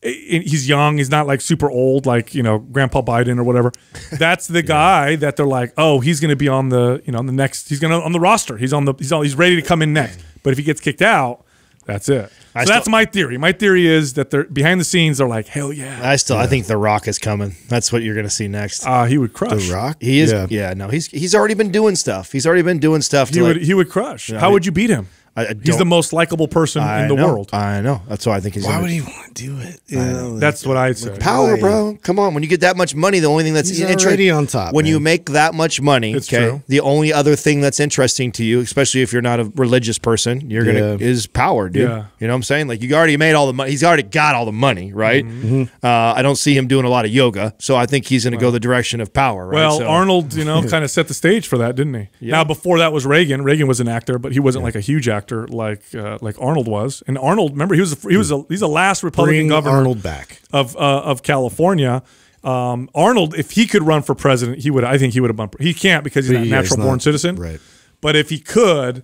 I- He's young. He's not like super old, like you know Grandpa Biden or whatever. That's the guy that they're like, oh, he's going to be on the you know on the next. He's going to on the roster. He's on the he's on, he's ready to come in next. But if he gets kicked out, that's it. I so that's my theory. My theory is that they're behind the scenes. They're like, hell yeah, I still, I think The Rock is coming. That's what you're going to see next. uh, he would crush. the Rock. he is, Yeah. yeah. No, he's he's already been doing stuff. He's already been doing stuff. He to would like- he would crush. How he- would you beat him? I- I he's the most likable person I in the know, world. I know. That's why I think he's. Why gonna- would he want to do it? You know, That's what I'd say. Power, bro. Come on. When you get that much money, the only thing that's He's interesting already on top, When you make that much money, It's okay, true. the only other thing that's interesting to you, especially if you're not a religious person, you're gonna Yeah. is power, dude. Yeah. You know what I'm saying? Like you already made all the money. He's already got all the money, right? Mm-hmm. Uh, I don't see him doing a lot of yoga, so I think he's gonna go the direction of power. Right? Well, So- Arnold, you know, kind of set the stage for that, didn't he? Yeah. Now, before that was Reagan. Reagan was an actor, but he wasn't like a huge actor like uh, like Arnold was. And Arnold, remember, he was a, he was a, he's the last Republican bring governor Arnold back. of uh, of California. Um, Arnold, if he could run for president, he would. I think he would have bumped. He can't because he's But not a yeah, natural born not- citizen. right. But if he could,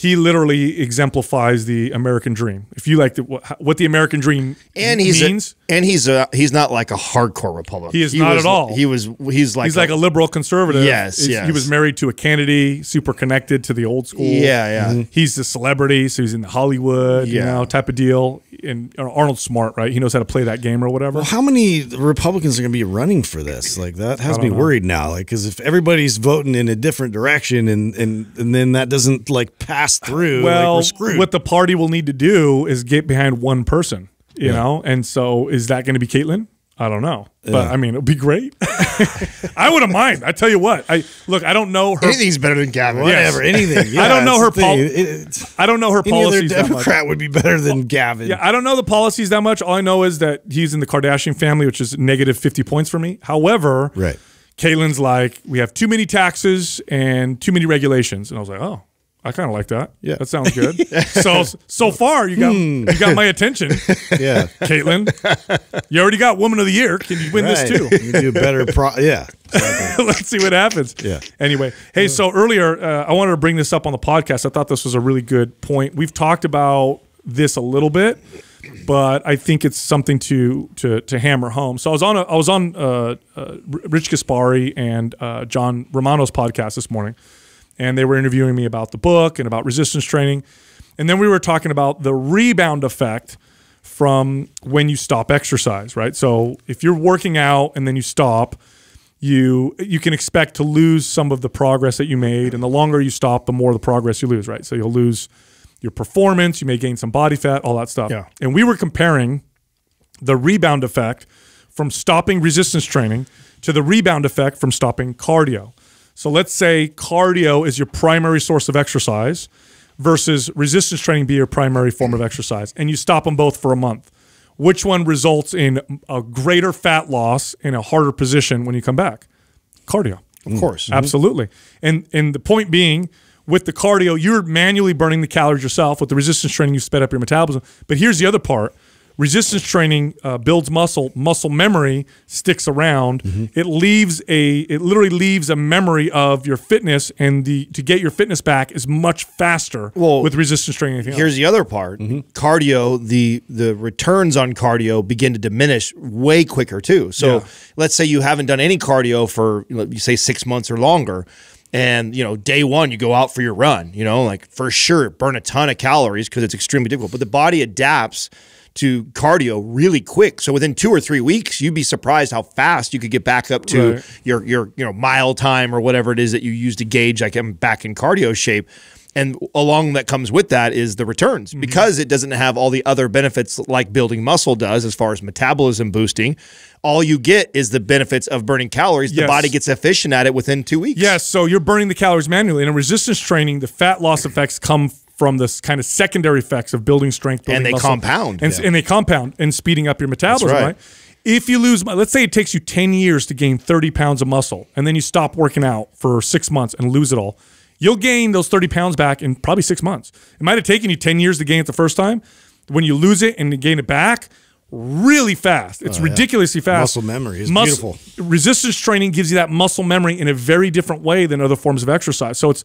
he literally exemplifies the American dream. If you like the, what, what the American dream and he's means, a, and he's a he's not like a hardcore Republican. He is not was- at all. He was he's like he's like a liberal conservative. Yes, He's- yes. He was married to a Kennedy, super connected to the old school. Yeah, yeah. Mm-hmm. He's a celebrity, so he's in Hollywood, you know, type of deal. And Arnold's smart, right? He knows how to play that game or whatever. Well, how many Republicans are going to be running for this? Like that has me know. worried now. Like, because if everybody's voting in a different direction, and and and then that doesn't like pass through, like, well, screwed. what the party will need to do is get behind one person, you know. And so, is that going to be Caitlyn? I don't know, but I mean, it'd be great. I wouldn't mind. I tell you what. I look. I don't know her. anything's better than Gavin. Whatever, anything. I don't know her pol- It- I don't know her policies. any other policies. that much. Democrat would be better than Gavin. Yeah, I don't know the policies that much. All I know is that he's in the Kardashian family, which is negative 50 points for me. However, Right. Caitlyn's like, we have too many taxes and too many regulations. And I was like, oh, I kind of like that. Yeah. That sounds good. so so far you got you got my attention, yeah. Caitlyn, You already got woman of the year. Can you win Right. this too? You do better. Pro- yeah. Let's see what happens. Yeah. Anyway, hey, so earlier uh, I wanted to bring this up on the podcast. I thought this was a really good point. We've talked about this a little bit, but I think it's something to to to hammer home. So I was on a, I was on uh, uh, Rich Gaspari and uh, John Romano's podcast this morning, and they were interviewing me about the book and about resistance training, and then we were talking about the rebound effect from when you stop exercise, right? So if you're working out and then you stop, you you can expect to lose some of the progress that you made, and the longer you stop, the more the progress you lose, right? So you'll lose your performance, you may gain some body fat, all that stuff. Yeah. And we were comparing the rebound effect from stopping resistance training to the rebound effect from stopping cardio. So let's say cardio is your primary source of exercise versus resistance training be your primary form of exercise, and you stop them both for a month. Which one results in a greater fat loss in a harder position when you come back? Cardio. Of course. Mm-hmm. Absolutely. And and the point being, with the cardio, you're manually burning the calories yourself. With the resistance training, you sped up your metabolism. But here's the other part: resistance training uh, builds muscle. Muscle memory sticks around. It leaves a it literally leaves a memory of your fitness, and the to get your fitness back is much faster Well, with resistance training. Here's else. the other part. Cardio, the the returns on cardio begin to diminish way quicker too. So Yeah. let's say you haven't done any cardio for you say six months or longer, and you know day one you go out for your run. You know, like for sure burn a ton of calories because it's extremely difficult. But the body adapts to cardio really quick. So within two or three weeks, you'd be surprised how fast you could get back up to Right. your your you know mile time or whatever it is that you use to gauge like I'm back in cardio shape. And along that comes with that is the returns Mm-hmm. because it doesn't have all the other benefits like building muscle does as far as metabolism boosting. All you get is the benefits of burning calories. The body gets efficient at it within two weeks. Yes, so you're burning the calories manually. And in resistance training, the fat loss effects come from the kind of secondary effects of building strength, building And they muscle. compound. and, and they compound and speeding up your metabolism. right. Right. If you lose, let's say it takes you 10 years to gain 30 pounds of muscle, and then you stop working out for six months and lose it all, you'll gain those 30 pounds back in probably six months. It might have taken you 10 years to gain it the first time. When you lose it and you gain it back, really fast. It's oh, ridiculously fast. Muscle memory is Mus- beautiful. Resistance training gives you that muscle memory in a very different way than other forms of exercise. So it's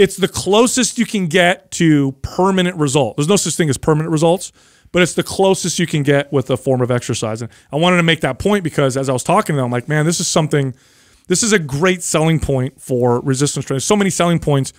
it's the closest you can get to permanent result. There's no such thing as permanent results, but it's the closest you can get with a form of exercise. And I wanted to make that point because as I was talking to them, I'm like, man, this is something. This is a great selling point for resistance training. So many selling points,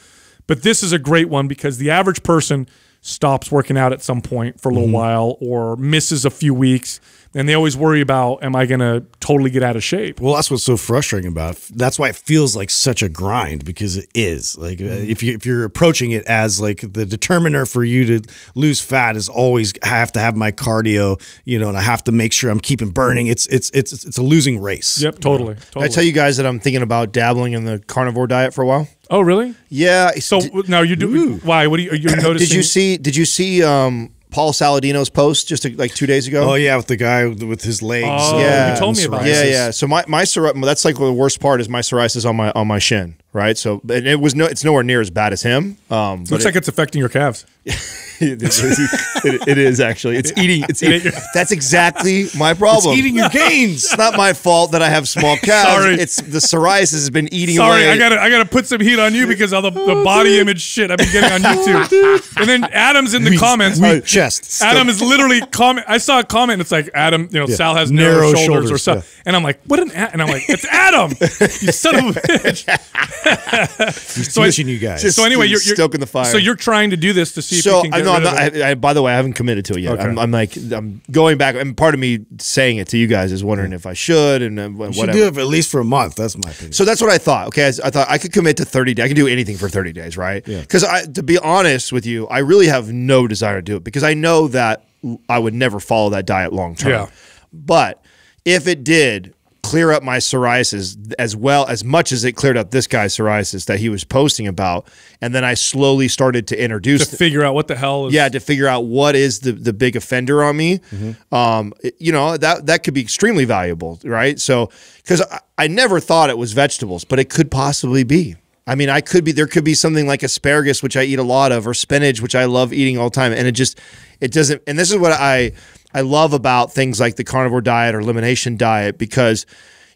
but this is a great one because the average person stops working out at some point for a little mm-hmm. while or misses a few weeks and they always worry about am I going to totally get out of shape? Well, that's what's so frustrating about it. That's why it feels like such a grind because it is. Like uh, Mm-hmm. if you if you're approaching it as like the determiner for you to lose fat is always I have to have my cardio, you know, and I have to make sure I'm keeping burning. It's it's it's it's a losing race. Yep, totally. Totally. I tell you guys that I'm thinking about dabbling in the carnivore diet for a while? Oh, really? Yeah. So did, now you do why? What are you, are you noticing? did you see? Did you see um, Paul Saladino's post just like two days ago? Oh yeah, with the guy with with his legs. Oh, uh, Yeah. you told me about Yeah, yeah. So my my psori- that's like the worst part is my psoriasis on my on my shin, right? So and it was no, it's nowhere near as bad as him. Um, but Looks it- like it's affecting your calves. It, it- it is actually. It's eating. It's eating. That's exactly my problem. eating your gains. It's not my fault that I have small calves. Sorry. It's the psoriasis has been eating Sorry, away. I gotta I gotta put some heat on you because of the, the body image shit I've been getting on YouTube. And then Adam's in the comments. Weak chest. Adam is literally comment. I saw a comment. And it's like Adam, you know, Sal has narrow, Narrow shoulders, or shoulders, stuff. And I'm like, what an? A-? And I'm like, it's Adam, you son of a bitch. He's So I- teaching you guys. So anyway, you're, you're stoking the fire. So you're trying to do this to see if so you can I get know. I'm rid not, of it. I, I, by the way, I haven't committed to it yet. Okay. I'm, I'm like I'm going back, and part of me saying it to you guys is wondering if I should and uh, you should whatever. do it at least for a month. That's my opinion. So that's what I thought. Okay, I, I thought I could commit to 30 days. I can do anything for 30 days, right? Yeah. Because I, to be honest with you, I really have no desire to do it because I know that I would never follow that diet long term. Yeah. But if it did clear up my psoriasis as well as much as it cleared up this guy's psoriasis that he was posting about, and then I slowly started to introduce to figure out what the hell is. yeah, to figure out what is the the big offender on me. Mm-hmm. Um, you know that that could be extremely valuable, right? So because I, I never thought it was vegetables, but it could possibly be. I mean, I could be there could be something like asparagus, which I eat a lot of, or spinach, which I love eating all the time, and it just it doesn't. And this is what I I love about things like the carnivore diet or elimination diet because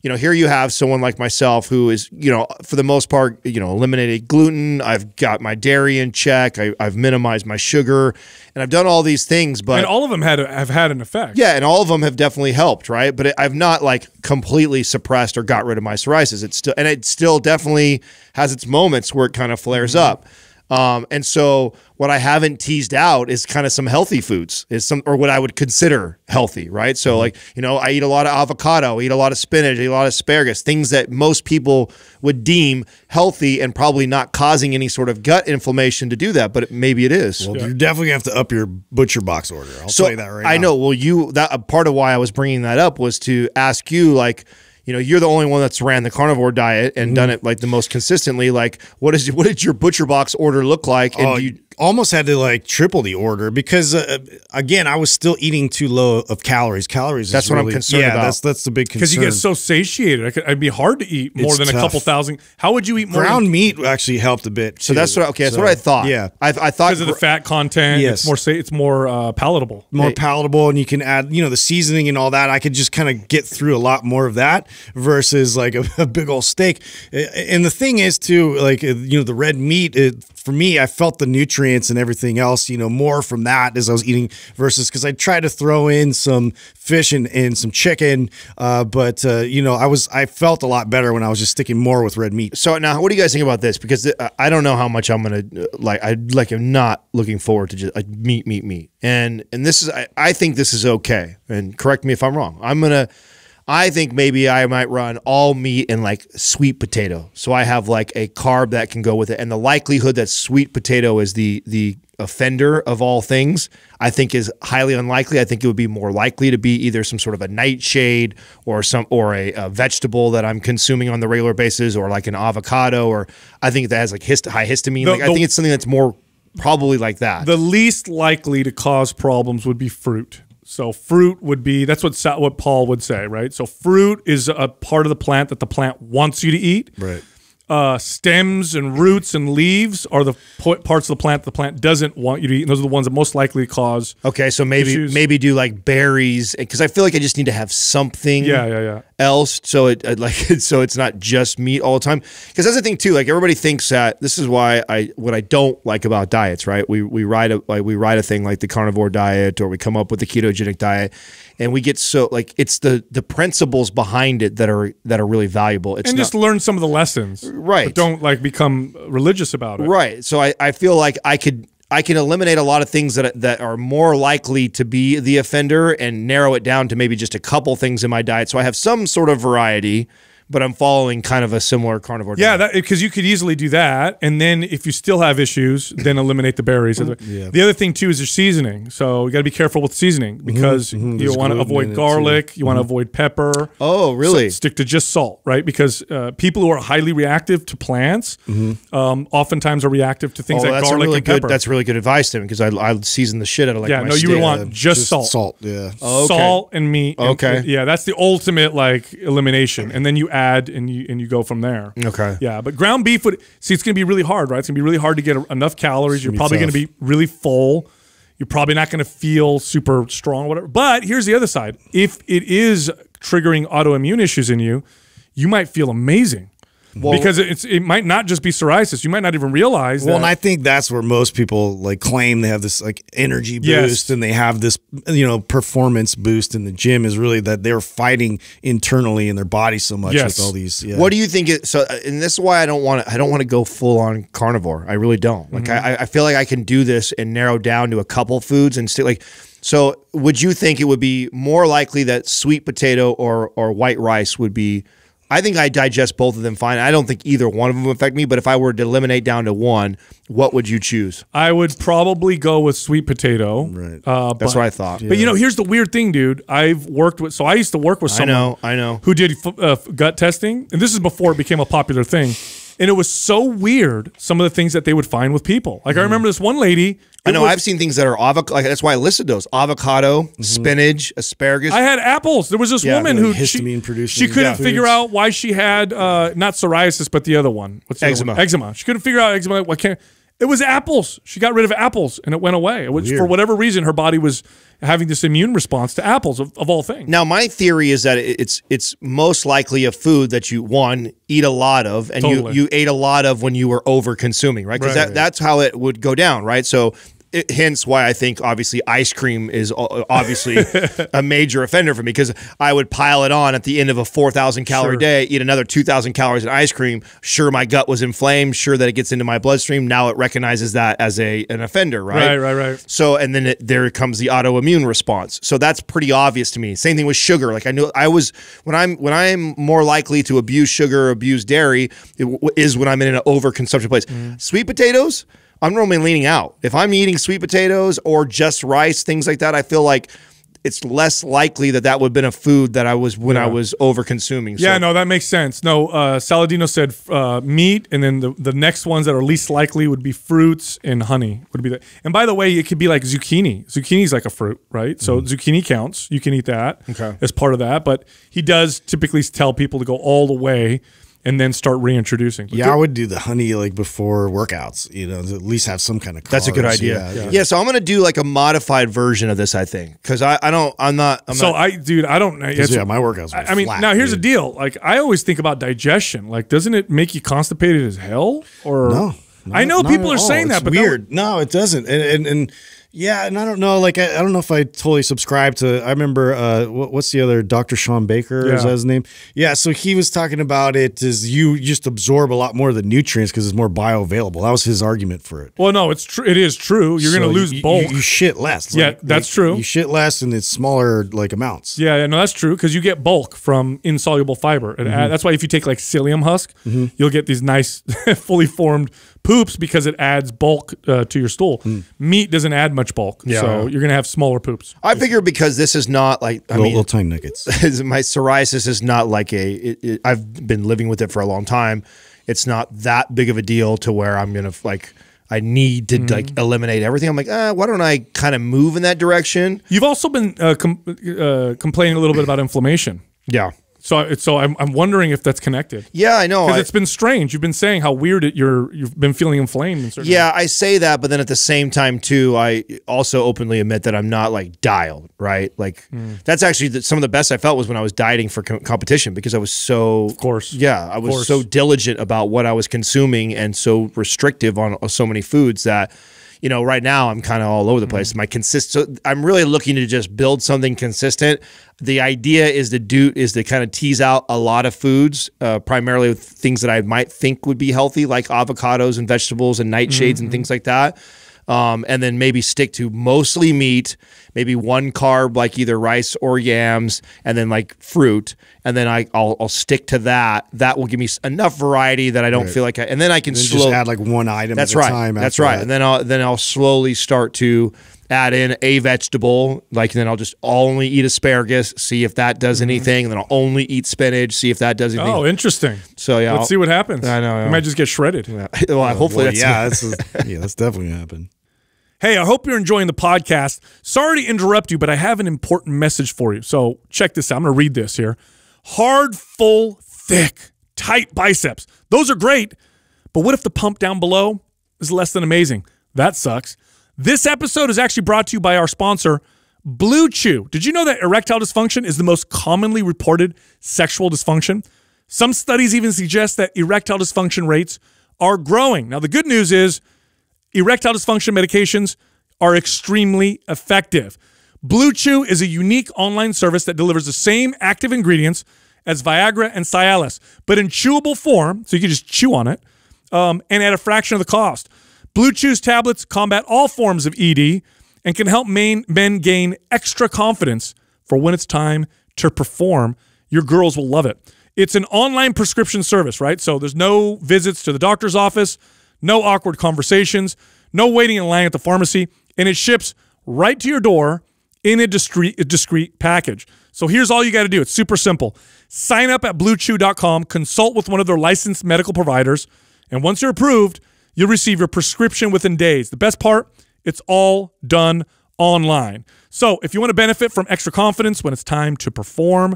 you know, here you have someone like myself who is, you know, for the most part, you know, eliminated gluten. I've got my dairy in check. I, I've minimized my sugar, and I've done all these things. But and all of them had have had an effect. yeah, and all of them have definitely helped, right? But it, I've not like completely suppressed or got rid of my psoriasis. It's still, and it still definitely has its moments where it kind of flares Mm-hmm. up. Um, and so what I haven't teased out is kind of some healthy foods, is some or what I would consider healthy, right? Mm-hmm. So like you know, I eat a lot of avocado, I eat a lot of spinach, I eat a lot of asparagus, things that most people would deem healthy and probably not causing any sort of gut inflammation to do that, but maybe it is. Well, you're definitely have to up your butcher box order. I'll So tell you that right now. I now. know. Well, you that a part of why I was bringing that up was to ask you, like, you know, you're the only one that's ran the carnivore diet and Mm-hmm. done it like the most consistently. Like, what is what did your butcher box order look like? And Oh, do you, almost had to like triple the order because uh, again, I was still eating too low of calories. Calories. is That's what I'm really- concerned yeah, about. that's that's the big concern. because you get so satiated. I could, it'd be hard to eat more It's than a couple thousand. How would you eat more? ground meat actually helped a bit. so that's what. Okay, that's what I thought. Yeah, I, I thought because of the fat content. Yes. It's more sa- it's more uh, palatable. more palatable and you can add you know the seasoning and all that i could just kind of get through a lot more of that versus like a, a big old steak and the thing is too like uh, you know the red meat it, for me i felt the nutrients and everything else you know more from that as i was eating versus because i tried to throw in some fish and, and some chicken uh, but uh, you know i was i felt a lot better when i was just sticking more with red meat So now, what do you guys think about this? Because uh, I don't know how much I'm gonna uh, like. I like. I'm not looking forward to just uh, meat, meat, meat. And and this is. I, I think this is okay. And correct me if I'm wrong. I'm gonna. I think maybe I might run all meat and like sweet potato. So I have like a carb that can go with it. And the likelihood that sweet potato is the the offender of all things, I think is highly unlikely. I think it would be more likely to be either some sort of a nightshade or some or a, a vegetable that I'm consuming on the regular basis, or like an avocado, or I think that has like hist- high histamine. The- like I think it's something that's more probably like that. The least likely to cause problems would be fruit. So fruit would be that's what what Paul would say, right? So fruit is a part of the plant that the plant wants you to eat. right Uh, stems and roots and leaves are the po- parts of the plant the plant doesn't want you to eat. And those are the ones that most likely cause. okay, so maybe issues. maybe do like berries because I feel like I just need to have something. Yeah, yeah, yeah. else so it like so it's not just meat all the time because that's the thing too like everybody thinks that this is why i what i don't like about diets right we we ride a like we ride a thing like the carnivore diet or we come up with the ketogenic diet and we get so like it's the the principles behind it that are that are really valuable it's And not, just learn some of the lessons. Right. But don't like become religious about it. Right. So I, I feel like I could I can eliminate a lot of things that that are more likely to be the offender and narrow it down to maybe just a couple things in my diet. So I have some sort of variety, but I'm following kind of a similar carnivore Yeah, diet. because you could easily do that, and then if you still have issues, then eliminate the berries. Mm-hmm. yeah. The other thing too is your seasoning. So you got to be careful with seasoning mm-hmm. because mm-hmm. you want to avoid it, too. garlic, you want to avoid pepper. Oh, really? So stick to just salt, right? Because uh, people who are highly reactive to plants, um, oftentimes are reactive to things Oh, like that's a garlic really and good. pepper. That's really good advice to him because I I season the shit out of like yeah, my no, you would steak. want just, salt. salt yeah Oh, okay. Salt and meat. and- Okay. yeah, that's the ultimate like elimination, and then you add and you and you go from there. Okay. Yeah, but ground beef would see it's going to be really hard, right? It's going to be really hard to get enough calories. You're gonna probably going to be really full. You're probably not going to feel super strong or whatever. But here's the other side. If it is triggering autoimmune issues in you, you might feel amazing. Because it's it might not just be psoriasis. You might not even realize Well, that. and I think that's where most people like claim they have this like energy boost Yes. and they have this you know performance boost in the gym is really that they're fighting internally in their body so much Yes. with all these. Yeah. What do you think? It, so, uh, and this is why I don't want to. I don't want to go full on carnivore. I really don't. Like, Mm-hmm. I, I feel like I can do this and narrow down to a couple foods and stay. Like, so would you think it would be more likely that sweet potato or or white rice would be? I think I digest both of them fine. I don't think either one of them affect me. But if I were to eliminate down to one, what would you choose? I would probably go with sweet potato. Right. Uh, That's but- what I thought. But you know, here's the weird thing, dude. I've worked with, so I used to work with someone. I someone. know. I know. who did uh, gut testing, and this is before it became a popular thing. And it was so weird some of the things that they would find with people. Like I remember this one lady. I know. was- I've seen things that are avocado. Like that's why I listed those: avocado, spinach, asparagus. I had apples. There was this Yeah, woman who histamine she, producing she couldn't foods. figure out why she had uh, not psoriasis, but the other one. What's the Eczema. one? Eczema. She couldn't figure out eczema. What can't? It was apples. She got rid of apples and it went away. It was for whatever reason her body was having this immune response to apples of, of all things. Now, my theory is that it's it's most likely a food that you one eat a lot of, and Totally. you you ate a lot of when you were over consuming, right? Because Right. that that's how it would go down, right? So. It, hence why I think obviously ice cream is obviously a major offender for me because I would pile it on at the end of a 4,000 calorie Sure. day, eat another 2,000 calories in ice cream. Sure, my gut was inflamed. Sure, that it gets into my bloodstream. Now it recognizes that as a an offender, Right, right, right. right. so, and then it, there comes the autoimmune response. So that's pretty obvious to me. Same thing with sugar. Like I knew I was when I'm when I'm more likely to abuse sugar, or abuse dairy, it w- is when I'm in an overconsumption place. Mm-hmm. Sweet potatoes, I'm normally leaning out. If I'm eating sweet potatoes or just rice, things like that, I feel like it's less likely that that would have been a food that I was when I was over consuming. Yeah, no, that makes sense. No, uh, Saladino said uh, meat, and then the, the next ones that are least likely would be fruits and honey. Would be the. And by the way, it could be like zucchini. Zucchini's like a fruit, right? So zucchini counts. You can eat that Okay. as part of that. But he does typically tell people to go all the way and then start reintroducing. But Yeah, I would do the honey like before workouts. You know, at least have some kind of. That's a good idea. Yeah, Yeah, so I'm gonna do like a modified version of this, I think, because I, I don't I'm not I'm So not, I, dude, I don't know. 'Cause, yeah, my workouts. Were I I mean, flat, now here's dude. the deal. Like, I always think about digestion. Like, doesn't it make you constipated as hell? Or No, I know people are all. saying It's that, but that weird. no, it doesn't. And and, and yeah, and I don't know. Like I, I don't know if I totally subscribe to. I remember uh, what, what's the other Dr. Shawn Baker? Is that his name? Yeah. So he was talking about it as you just absorb a lot more of the nutrients because it's more bioavailable. That was his argument for it. Well, no, it's true. It is true. You're going to lose you, bulk. You, you shit less. Yeah, that's true. You shit less and it's smaller like amounts. yeah, yeah, no, that's true because you get bulk from insoluble fiber. And Mm-hmm. uh, that's why if you take like psyllium husk, you'll get these nice, fully formed poops because it adds bulk uh, to your stool. Mm. Meat doesn't add much bulk, Yeah. so you're going to have smaller poops. I figure because this is not like I little, mean little tiny nuggets. my psoriasis is not like a. It, it, I've been living with it for a long time. It's not that big of a deal to where I'm gonna like. I need to like eliminate everything. I'm like, ah, why don't I kind of move in that direction? You've also been uh, com- uh, complaining a little bit about inflammation. Yeah, So, so I'm, I'm wondering if that's connected. yeah, I know. Because it's been strange. You've been saying how weird it, you're. You've been feeling inflamed. In certain Yeah, I say that, but then at the same time too, I also openly admit that I'm not like dialed, right? Like hmm. that's actually the, some of the best I felt was when I was dieting for co- competition because I was so, of course. yeah, I was so diligent about what I was consuming and so restrictive on so many foods that. You know, right now I'm kind of all over the place. My consist, so I'm really looking to just build something consistent. The idea is to do is to kind of tease out a lot of foods, uh, primarily with things that I might think would be healthy, like avocados and vegetables and nightshades and things like that um, and then maybe stick to mostly meat, maybe one carb like either rice or yams, and then like fruit, and then I I'll, I'll stick to that. That will give me enough variety that I don't feel like, I, and then I can Then slow. just add like one item that's at a right. time. That's right. that. And then I'll then I'll slowly start to add in a vegetable. Like then I'll just only eat asparagus, see if that does anything, and then I'll only eat spinach, see if that does anything. Oh, interesting. so yeah, Let's I'll- see what happens. I know, You might just get shredded. well, hopefully Well, that's yeah, that's yeah, that's definitely gonna happen. Hey, I hope you're enjoying the podcast. Sorry to interrupt you, but I have an important message for you. So check this out. I'm going to read this here. Hard, full, thick, tight biceps. Those are great. But what if the pump down below is less than amazing? That sucks. This episode is actually brought to you by our sponsor, Blue Chew. Did you know that erectile dysfunction is the most commonly reported sexual dysfunction? Some studies even suggest that erectile dysfunction rates are growing. Now, the good news is erectile dysfunction medications are extremely effective. Blue Chew is a unique online service that delivers the same active ingredients as Viagra and Cialis, but in chewable form, so you can just chew on it, um, and at a fraction of the cost. Blue Chew's tablets combat all forms of ED and can help main, men gain extra confidence for when it's time to perform. Your girls will love it. It's an online prescription service, right? So there's no visits to the doctor's office, no awkward conversations, no waiting in line at the pharmacy, and it ships right to your door in a discreet, a discreet package. So here's all you got to do. It's super simple. Sign up at bluechew.com, consult with one of their licensed medical providers, and once you're approved, you'll receive your prescription within days. The best part, it's all done online. So if you want to benefit from extra confidence when it's time to perform,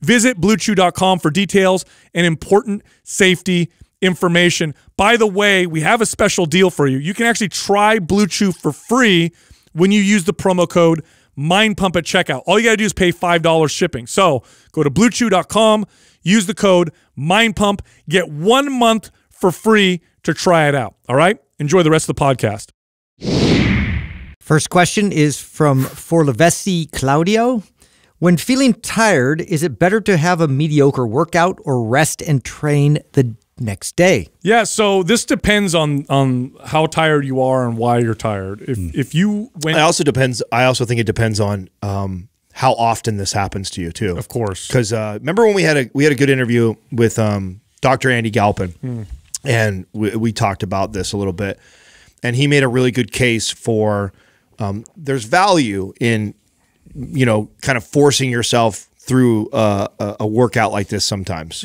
visit bluechew.com for details and important safety information. By the way, we have a special deal for you. You can actually try Blue Chew for free when you use the promo code Mind Pump at checkout. All you got to do is pay $5 shipping. So go to bluechew.com, use the code Mind Pump, get one month for free to try it out. All right? Enjoy the rest of the podcast. First question is from Forlevesi Claudio. When feeling tired, is it better to have a mediocre workout or rest and train the next day? Yeah, so this depends on on how tired you are and why you're tired. If if you went It also depends. I also think it depends on um, how often this happens to you too. Of course. because uh, remember when we had a we had a good interview with um, Dr. Andy Galpin, and we, we talked about this a little bit, and he made a really good case for um, there's value in you know kind of forcing yourself through uh, a, a workout like this sometimes.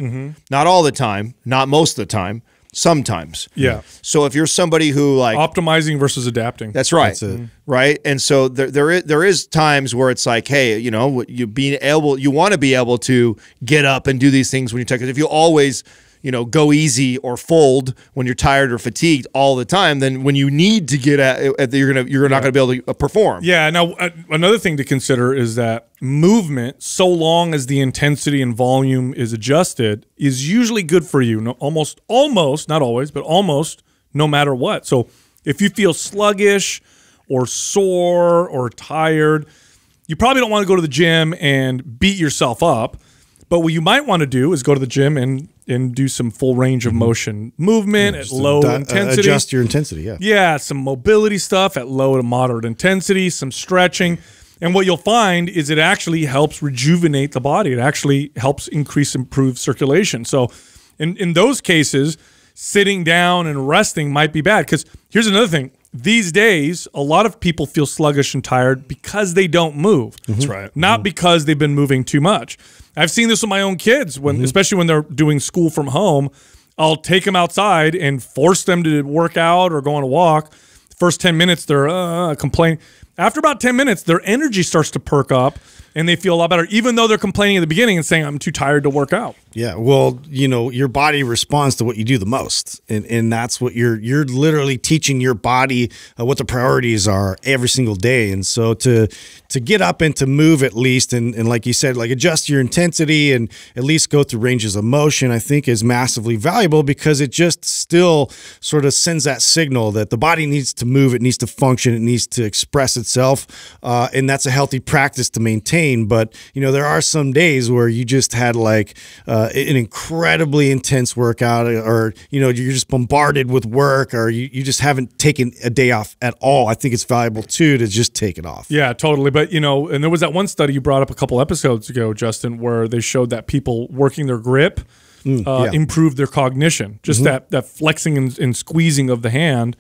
Not all the time, not most of the time, sometimes. Yeah. So if you're somebody who like optimizing versus adapting. that's right. That's Right. And so there, there is there is times where it's like, hey, you know, you being able, you want to be able to get up and do these things when you take. If you always, you know, go easy or fold when you're tired or fatigued all the time, then when you need to get at, at you're gonna you're not gonna be able to uh, perform. Yeah. Now, uh, another thing to consider is that movement, so long as the intensity and volume is adjusted, is usually good for you. No, almost, almost, not always, but almost, no matter what. So, if you feel sluggish or sore or tired, you probably don't want to go to the gym and beat yourself up. But what you might want to do is go to the gym and and do some full range of motion movement at low uh, intensity. adjust your intensity. Yeah. Yeah, some mobility stuff at low to moderate intensity, some stretching. And what you'll find is it actually helps rejuvenate the body. It actually helps increase improve circulation. So in, in those cases, sitting down and resting might be bad. Because here's another thing. These days, a lot of people feel sluggish and tired because they don't move. That's mm-hmm. right. Not mm-hmm. because they've been moving too much. I've seen this with my own kids when, mm-hmm. especially when they're doing school from home. I'll take them outside and force them to work out or go on a walk. First 10 minutes, they're uh, uh complaining. After about 10 minutes, their energy starts to perk up and they feel a lot better, even though they're complaining at the beginning and saying, I'm too tired to work out. Yeah, well, you know, your body responds to what you do the most, and and that's what you're you're literally teaching your body uh, what the priorities are every single day, and so to to get up and to move at least, and and like you said, like adjust your intensity and at least go through ranges of motion, I think is massively valuable because it just still sort of sends that signal that the body needs to move, it needs to function, it needs to express itself, uh, and that's a healthy practice to maintain. But you know, there are some days where you just had like uh, an incredibly intense workout, or you know, you're just bombarded with work, or you, you just haven't taken a day off at all. I think it's valuable too to just take it off. Yeah, totally. But you know, and there was that one study you brought up a couple episodes ago, Justin, where they showed that people working their grip uh, yeah. improved their cognition. Just that that flexing and, and squeezing of the hand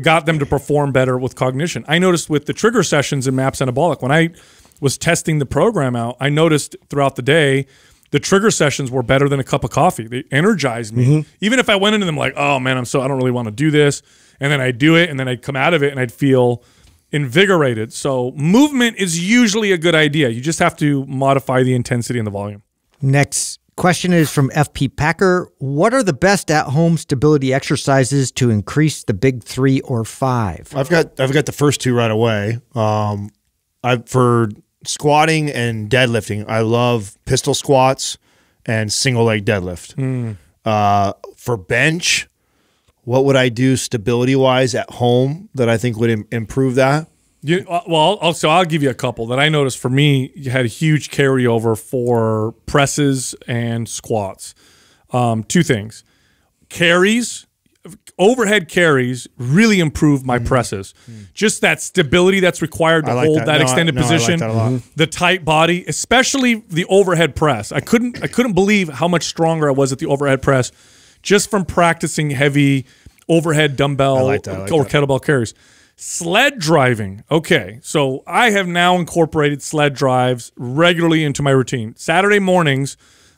got them to perform better with cognition. I noticed with the trigger sessions in Maps Anabolic when I was testing the program out, I noticed throughout the day the trigger sessions were better than a cup of coffee. They energized me. Mm-hmm. Even if I went into them like, oh man, I'm so I don't really want to do this, and then I'd do it, and then I'd come out of it and I'd feel invigorated. So movement is usually a good idea. You just have to modify the intensity and the volume. Next question is from FP Packer. What are the best at home stability exercises to increase the big three or five? I've got I've got the first two right away. Um, I for squatting and deadlifting, I love pistol squats and single leg deadlift. Uh, for bench, what would I do stability wise at home that I think would Im- improve that? You, uh, well, I'll, so I'll give you a couple that I noticed for me. You had a huge carryover for presses and squats. Um, two things: carries, overhead carries really improved my presses. Just that stability that's required to Mm-hmm. Like hold that. that, No, I- extended no, I like position, that a lot. the tight body, especially the overhead press. I couldn't I couldn't believe how much stronger I was at the overhead press just from practicing heavy overhead dumbbell like that, like or that. kettlebell carries. Sled driving. Okay. So I have now incorporated sled drives regularly into my routine. Saturday mornings,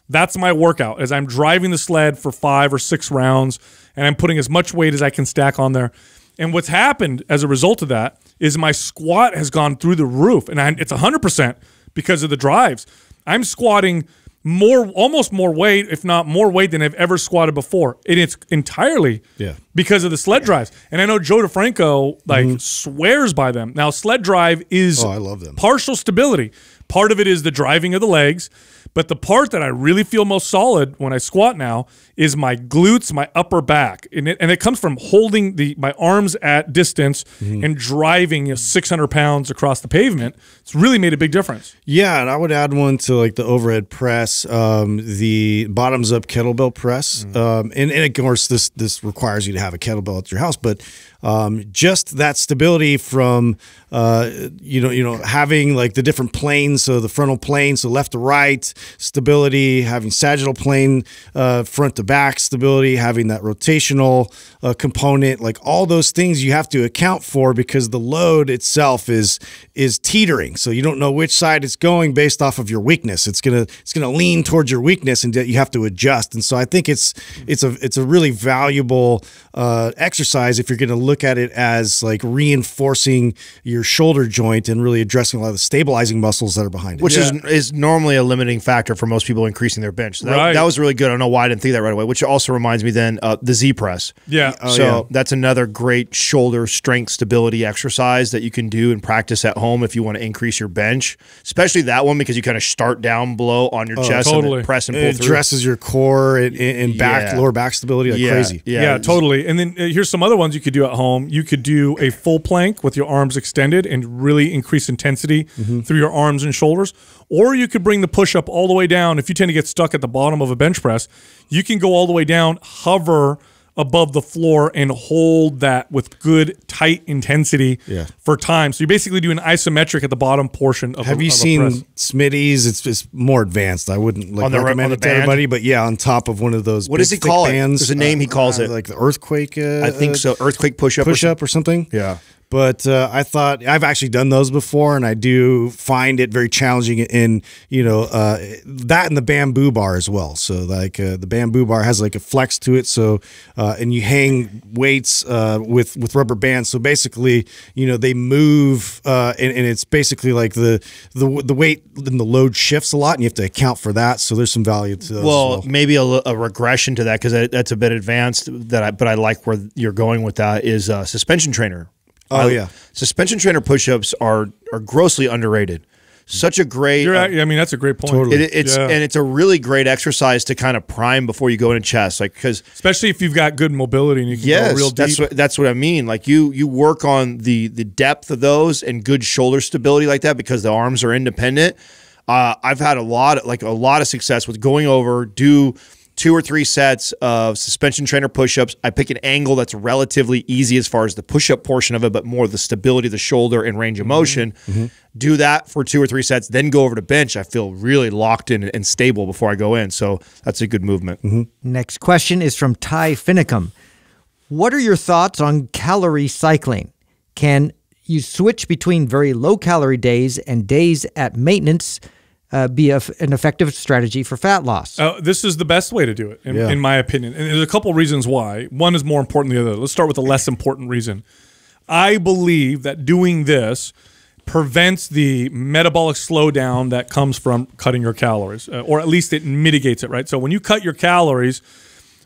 that's my workout as I'm driving the sled for five or six rounds and I'm putting as much weight as I can stack on there. And what's happened as a result of that is my squat has gone through the roof and I, it's 100% because of the drives. I'm squatting more, almost more weight, if not more weight than I've ever squatted before. And it's entirely Yeah. because of the sled drives. And I know Joe DeFranco like mm-hmm. swears by them. Now, sled drive is. Oh, I love them. partial stability. Part of it is the driving of the legs, but the part that I really feel most solid when I squat now is my glutes, my upper back, and it, and it comes from holding the my arms at distance Mm-hmm. and driving you know, 600 pounds across the pavement. It's really made a big difference. Yeah, and I would add one to like the overhead press, um, the bottoms up kettlebell press, um, and, and of course this this requires you to have a kettlebell at your house, but um, just that stability from uh, you know you know having like the different planes, so the frontal plane, so left to right stability, having sagittal plane uh, front to back stability, having that rotational uh, component, like all those things you have to account for because the load itself is is teetering. So you don't know which side it's going based off of your weakness. It's gonna it's gonna lean towards your weakness, and you have to adjust. And so I think it's it's a it's a really valuable uh, exercise if you're gonna look at it as like reinforcing your shoulder joint and really addressing a lot of the stabilizing muscles that are behind it. which is is normally a limiting factor for most people increasing their bench. So that, Right. that was really good. I don't know why I didn't think that right away. Which also reminds me then uh, the Z press. Yeah. so yeah. that's another great shoulder strength stability exercise that you can do and practice at home if you want to increase your bench. Especially that one because you kind of start down below on your chest and totally. then press and pull it through. addresses your core and, and and back Yeah. lower back stability like yeah, crazy. Yeah, Yeah, totally. And then uh, here's some other ones you could do at home. You could do a full plank with your arms extended and really increase intensity mm-hmm. through your arms and shoulders. Or you could bring the push up all the way down. If you tend to get stuck at the bottom of a bench press, you can go all the way down, hover above the floor, and hold that with good, tight intensity Yeah. for time. So you basically do an isometric at the bottom portion of Have a, you of seen press. Smitty's? It's it's more advanced. I wouldn't like On the- recommend on it to band? everybody, but yeah, on top of one of those. What big, does he thick call it? There's a name he calls it. like the earthquake. Uh, I think so. Earthquake push up. push up or something. Yeah. But uh, I thought I've actually done those before, and I do find it very challenging. In you know uh, that and the bamboo bar as well. So like uh, the bamboo bar has like a flex to it. So uh, and you hang weights uh, with with rubber bands. So basically, you know they move, uh, and, and it's basically like the the the weight and the load shifts a lot, and you have to account for that. So there's some value to those. Well, well. maybe a, a regression to that because that's a bit advanced. That I, but I like where you're going with that is suspension trainer. Oh, I- yeah. suspension trainer push-ups are are grossly underrated. Such a great. Uh, I mean, that's a great point. Totally. it, it's Yeah. and it's a really great exercise to kind of prime before you go into chest, like because Especially if you've got good mobility and you can yes, go real deep. that's what that's what I mean. Like you you work on the the depth of those and good shoulder stability like that because the arms are independent. Uh, I've had a lot of, like a lot of success with going over do two or three sets of suspension trainer push-ups. I pick an angle that's relatively easy as far as the push-up portion of it, but more the stability of the shoulder and range of mm-hmm. motion. Mm-hmm. Do that for two or three sets, then go over to bench. I feel really locked in and stable before I go in. So that's a good movement. Mm-hmm. Next question is from Ty Finicum. What are your thoughts on calorie cycling? Can you switch between very low calorie days and days at maintenance uh, be a, an effective strategy for fat loss? Uh, this is the best way to do it, in, Yeah. in my opinion. And there's a couple reasons why. One is more important than the other. Let's start with the less important reason. I believe that doing this prevents the metabolic slowdown that comes from cutting your calories, uh, or at least it mitigates it, right? So when you cut your calories,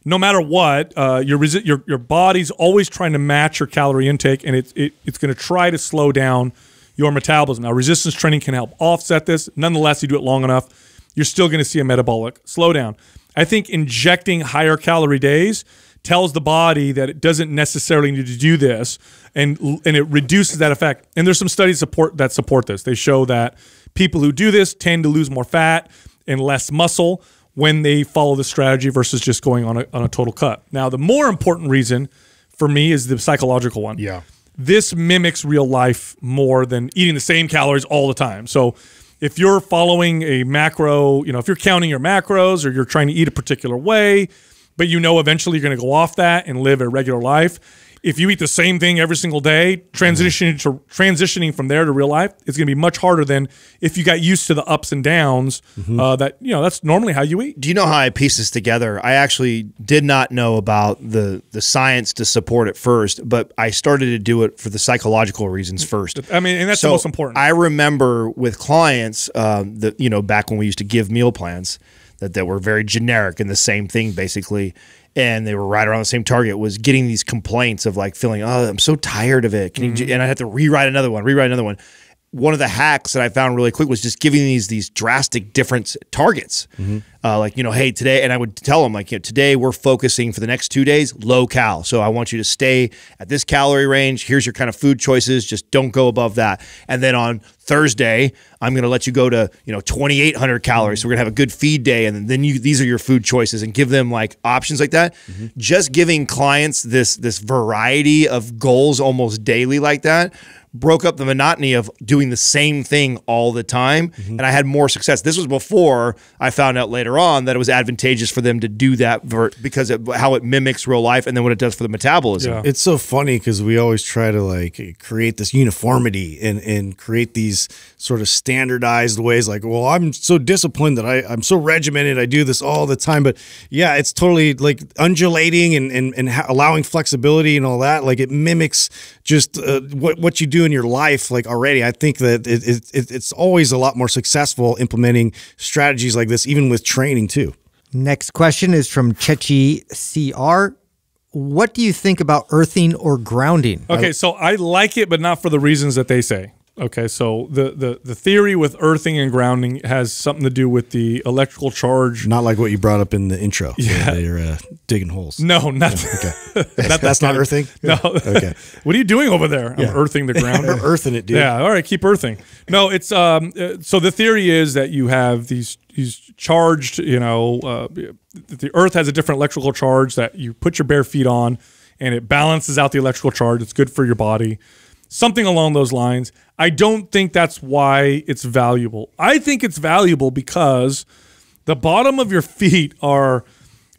no matter what, uh, your, resi- your your body's always trying to match your calorie intake, and it's it, it's going to try to slow down your metabolism. Now, resistance training can help offset this. Nonetheless, you do it long enough, you're still going to see a metabolic slowdown. I think injecting higher calorie days tells the body that it doesn't necessarily need to do this, and and it reduces that effect. And there's some studies support that support this. They show that people who do this tend to lose more fat and less muscle when they follow the strategy versus just going on a, on a total cut. Now, the more important reason for me is the psychological one. Yeah. This mimics real life more than eating the same calories all the time. So if you're following a macro, you know, if you're counting your macros or you're trying to eat a particular way, but you know eventually you're going to go off that and live a regular life. If you eat the same thing every single day, transitioning to transitioning from there to real life, it's going to be much harder than if you got used to the ups and downs. Uh, that you know, that's normally how you eat. do you know how I piece this together? I actually did not know about the the science to support it first, but I started to do it for the psychological reasons first. I mean, and that's the most important. I remember with clients um, that you know back when we used to give meal plans, that that were very generic and the same thing basically. And they were right around the same target. Was getting these complaints of like feeling, oh, I'm so tired of it. Can you? Mm-hmm. And I had to rewrite another one, rewrite another one one of the hacks that I found really quick was just giving these these drastic different targets. Uh, like you know, hey, today, and I would tell them like, you know, today we're focusing for the next two days low cal. So I want you to stay at this calorie range. Here's your kind of food choices. Just don't go above that. And then on Thursday, I'm going to let you go to you know 2,800 calories. So we're gonna have a good feed day, and then you these are your food choices, and give them like options like that. Just giving clients this this variety of goals almost daily like that broke up the monotony of doing the same thing all the time mm-hmm. and I had more success. This was before I found out later on that it was advantageous for them to do that ver- because of how it mimics real life and then what it does for the metabolism. Yeah. It's so funny because we always try to like create this uniformity and and create these sort of standardized ways. Like, well, I'm so disciplined that I I'm so regimented. I do this all the time. But yeah, it's totally like undulating and and, and ha- allowing flexibility and all that. Like it mimics just uh, what what you do in your life. Like already, I think that it, it, it it's always a lot more successful implementing strategies like this, even with training too. Next question is from Chechi CR. What do you think about earthing or grounding? Okay, so I like it, but not for the reasons that they say. Okay, so the, the, the theory with earthing and grounding has something to do with the electrical charge. Not like what you brought up in the intro. Yeah, you're uh, digging holes. No, not That's, that's not earthing. No. Okay. what are you doing over there? I'm earthing the ground. We're earthing it, dude. Yeah. All right. Keep earthing. No, it's um. uh, So the theory is that you have these these charged. You know, uh, the Earth has a different electrical charge that you put your bare feet on, and it balances out the electrical charge. It's good for your body. Something along those lines. I don't think that's why it's valuable. I think it's valuable because the bottom of your feet are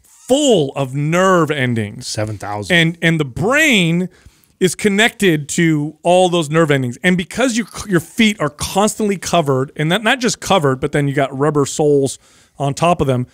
full of nerve endings Seven thousand. and and the brain is connected to all those nerve endings and because your your feet are constantly covered and that not just covered but then you got rubber soles on top of them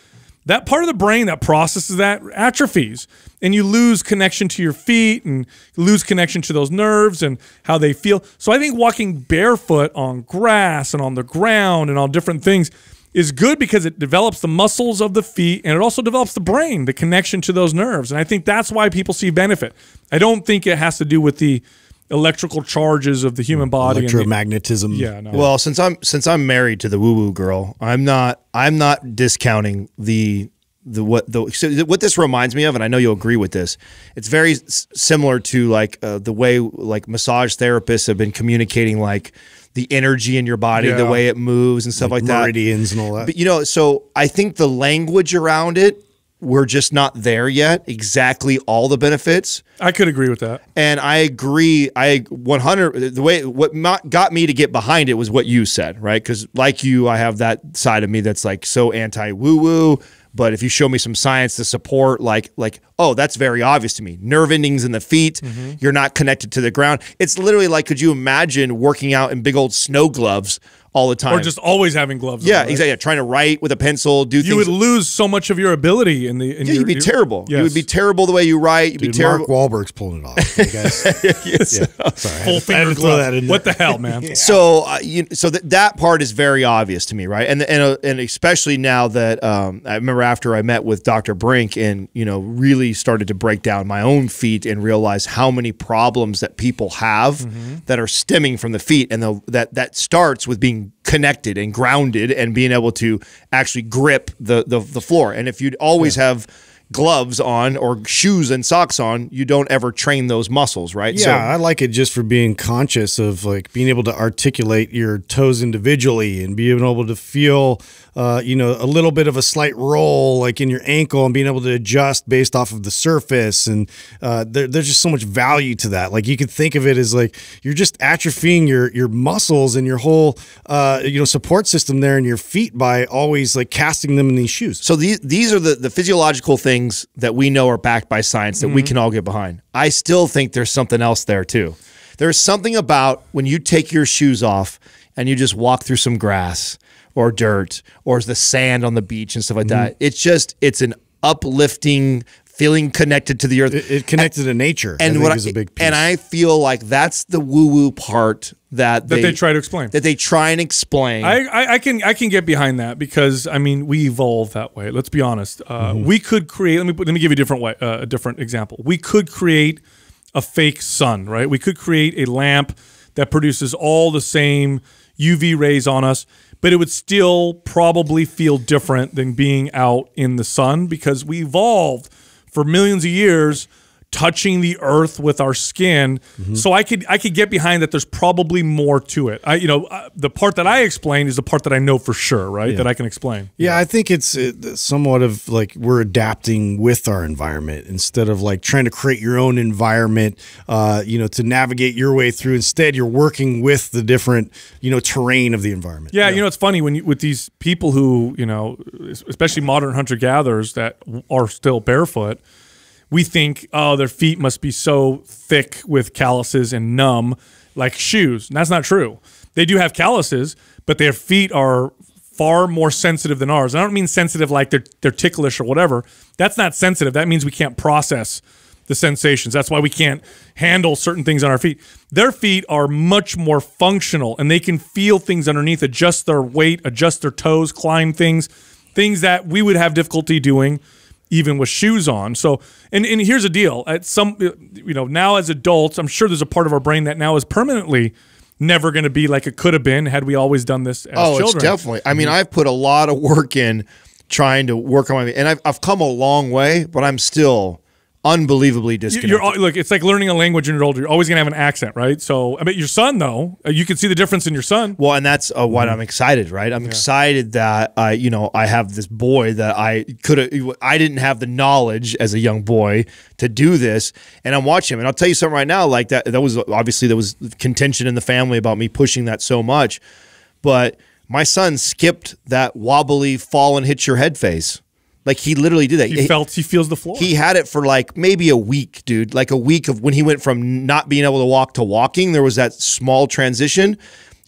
that part of the brain that processes that atrophies and you lose connection to your feet and lose connection to those nerves and how they feel so i think walking barefoot on grass and on the ground and on different things is good because it develops the muscles of the feet and it also develops the brain, the connection to those nerves. And I think that's why people see benefit. I don't think it has to do with the electrical charges of the human body. and the- Electromagnetism. yeah, no. Well, since I'm since I'm married to the woo woo girl, I'm not I'm not discounting the the what the so what this reminds me of, and I know you'll agree with this. It's very s- similar to like uh, the way like massage therapists have been communicating like the energy in your body, the way it moves and stuff like, that. Meridians and all that. But you know, so I think the language around it, we're just not there yet. Exactly all the benefits. I could agree with that. And I agree. I 100 the way what got me to get behind it was what you said, right? Because like you, I have that side of me that's like so anti woo woo. But if you show me some science to support, like like oh, that's very obvious to me. Nerve endings in the feet. Mm-hmm. You're not connected to the ground. It's literally like, could you imagine working out in big old snow gloves all the time? Or just always having gloves on, yeah, right? exactly. Yeah, trying to write with a pencil, do You things. would lose so much of your ability in the. In yeah, your, you'd be your- terrible. You Yes. would be terrible the way you write. You'd be terrible. Mark Wahlberg's pulling it off. Yes. yeah, sorry. Full I had finger throw glove. that in What the hell, man? So, uh, you, so that that part is very obvious to me, right? And and uh, and especially now that um, I remember after I met with Dr. Brink and you know really started to break down my own feet and realize how many problems that people have that are stemming from the feet, and the, that that starts with being connected and grounded and being able to actually grip the the, the floor. And if you'd always have gloves on or shoes and socks on, you don't ever train those muscles, right? Yeah, I like it just for being conscious of like being able to articulate your toes individually and being able to feel, uh, you know, a little bit of a slight roll like in your ankle and being able to adjust based off of the surface. And uh, there, there's just so much value to that. Like you could think of it as like you're just atrophying your your muscles and your whole, uh, you know, support system there in your feet by always like casting them in these shoes. So these these are the, the physiological things that we know are backed by science that we can all get behind. I still think there's something else there too. There's something about when you take your shoes off and you just walk through some grass or dirt or the sand on the beach and stuff like that. It's just it's an uplifting feeling connected to the earth. It, it connected to nature. and I what think I, is a big piece. and I feel like that's the woo woo part that That they try to explain. That they try and explain. I, I, I can I can get behind that because I mean we evolve that way. Let's be honest. Uh, Mm-hmm. We could create. Let me let me give you a different way, uh, a different example. We could create a fake sun, right? We could create a lamp that produces all the same UV rays on us, but it would still probably feel different than being out in the sun because we evolved for millions of years touching the earth with our skin. So I could I could get behind that. There's probably more to it. I you know uh, the part that I explained is the part that I know for sure, right? That I can explain. Yeah, I think it's uh, somewhat of like we're adapting with our environment instead of like trying to create your own environment, uh, you know, to navigate your way through. Instead, you're working with the different, you know, terrain of the environment. Yeah, you know it's funny when you, with these people who you know, especially modern hunter gatherers that are still barefoot. We think, oh, their feet must be so thick with calluses and numb, like shoes. And that's not true. They do have calluses, but their feet are far more sensitive than ours. And I don't mean sensitive like they're they're ticklish or whatever. That's not sensitive. That means we can't process the sensations. That's why we can't handle certain things on our feet. Their feet are much more functional and they can feel things underneath, adjust their weight, adjust their toes, climb things, things that we would have difficulty doing even with shoes on. So, and, and here's the deal: at some, uh, you know, now as adults, I'm sure there's a part of our brain that now is permanently never going to be like it could have been had we always done this as oh, children. it's definitely. I mean, mm-hmm. I've put a lot of work in trying to work on my, and I've, I've come a long way, but I'm still unbelievably disconnected. You're look. It's like learning a language when you're older. You're always gonna have an accent, right? So, I mean, your son though, uh, you can see the difference in your son. Well, and that's uh, what I'm excited, right? I'm excited that I, you know, I have this boy that I could have. I didn't have the knowledge as a young boy to do this, and I'm watching him. And I'll tell you something right now. Like that, that was obviously there was contention in the family about me pushing that so much, but my son skipped that wobbly fall and hit your head phase. Like he literally did that. He felt he feels the floor. He had it for like maybe a week, dude. Like a week of when he went from not being able to walk to walking, there was that small transition.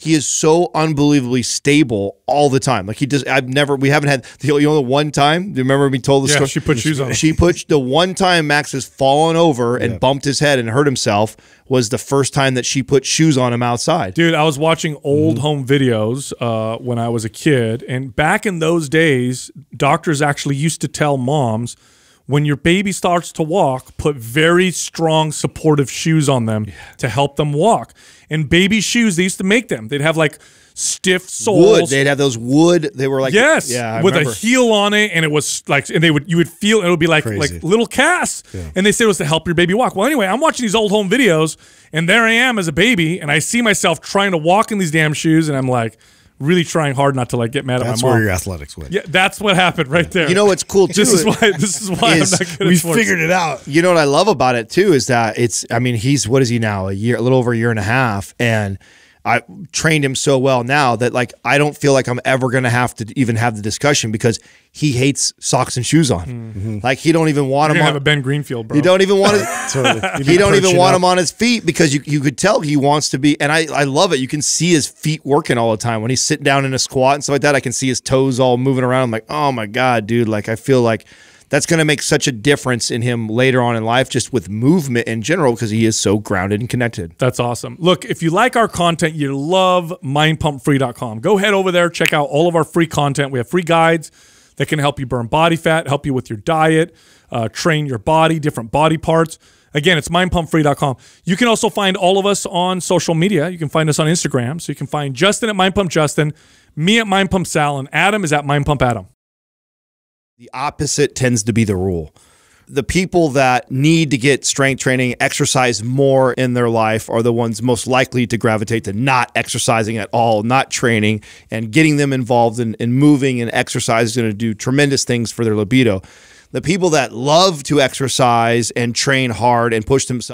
He is so unbelievably stable all the time. Like he does. I've never. We haven't had. You know, the one time. Do you remember me told the Yeah, story? she put shoes on him. She put the one time Max has fallen over and bumped his head and hurt himself was the first time that she put shoes on him outside. Dude, I was watching old Mm-hmm. home videos uh, when I was a kid, and back in those days, doctors actually used to tell moms when your baby starts to walk, put very strong supportive shoes on them to help them walk. And baby shoes, they used to make them. They'd have like stiff soles. Wood. They'd have those wood. They were like Yes, Yeah. I with remember. a heel on it, and it was like, and they would, you would feel it would be like Crazy. like little casts, and they said it was to help your baby walk. Well, anyway, I'm watching these old home videos, and there I am as a baby, and I see myself trying to walk in these damn shoes, and I'm like, really trying hard not to like get mad That's at my That's where your athletics went. yeah, that's what happened right there. You know what's cool too? This is why. This is why is I'm not good We figured it out. You know what I love about it too is that it's. I mean, he's what is he now? A year, a little over a year and a half, and I trained him so well now that like I don't feel like I'm ever gonna have to even have the discussion because he hates socks and shoes on. Like he don't even want You're him on. have a Ben Greenfield, bro. You don't even want to. Totally. he don't even want him him on his feet because you, you could tell he wants to be and I, I love it you can see his feet working all the time when he's sitting down in a squat and stuff like that i can see his toes all moving around i'm like oh my god dude like i feel like that's going to make such a difference in him later on in life just with movement in general because he is so grounded and connected That's awesome. Look, if you like our content, you love mindpumpfree.com. Go head over there, check out all of our free content. We have free guides that can help you burn body fat, help you with your diet, uh, train your body, different body parts. Again, it's mindpumpfree.com. You can also find all of us on social media. You can find us on Instagram. So you can find Justin at mindpumpjustin, me at mindpumpsal, and Adam is at mindpumpadam. The opposite tends to be the rule. The people that need to get strength training, exercise more in their life are the ones most likely to gravitate to not exercising at all, not training, and getting them involved in, in moving and exercise is going to do tremendous things for their libido. The people that love to exercise and train hard and push themselves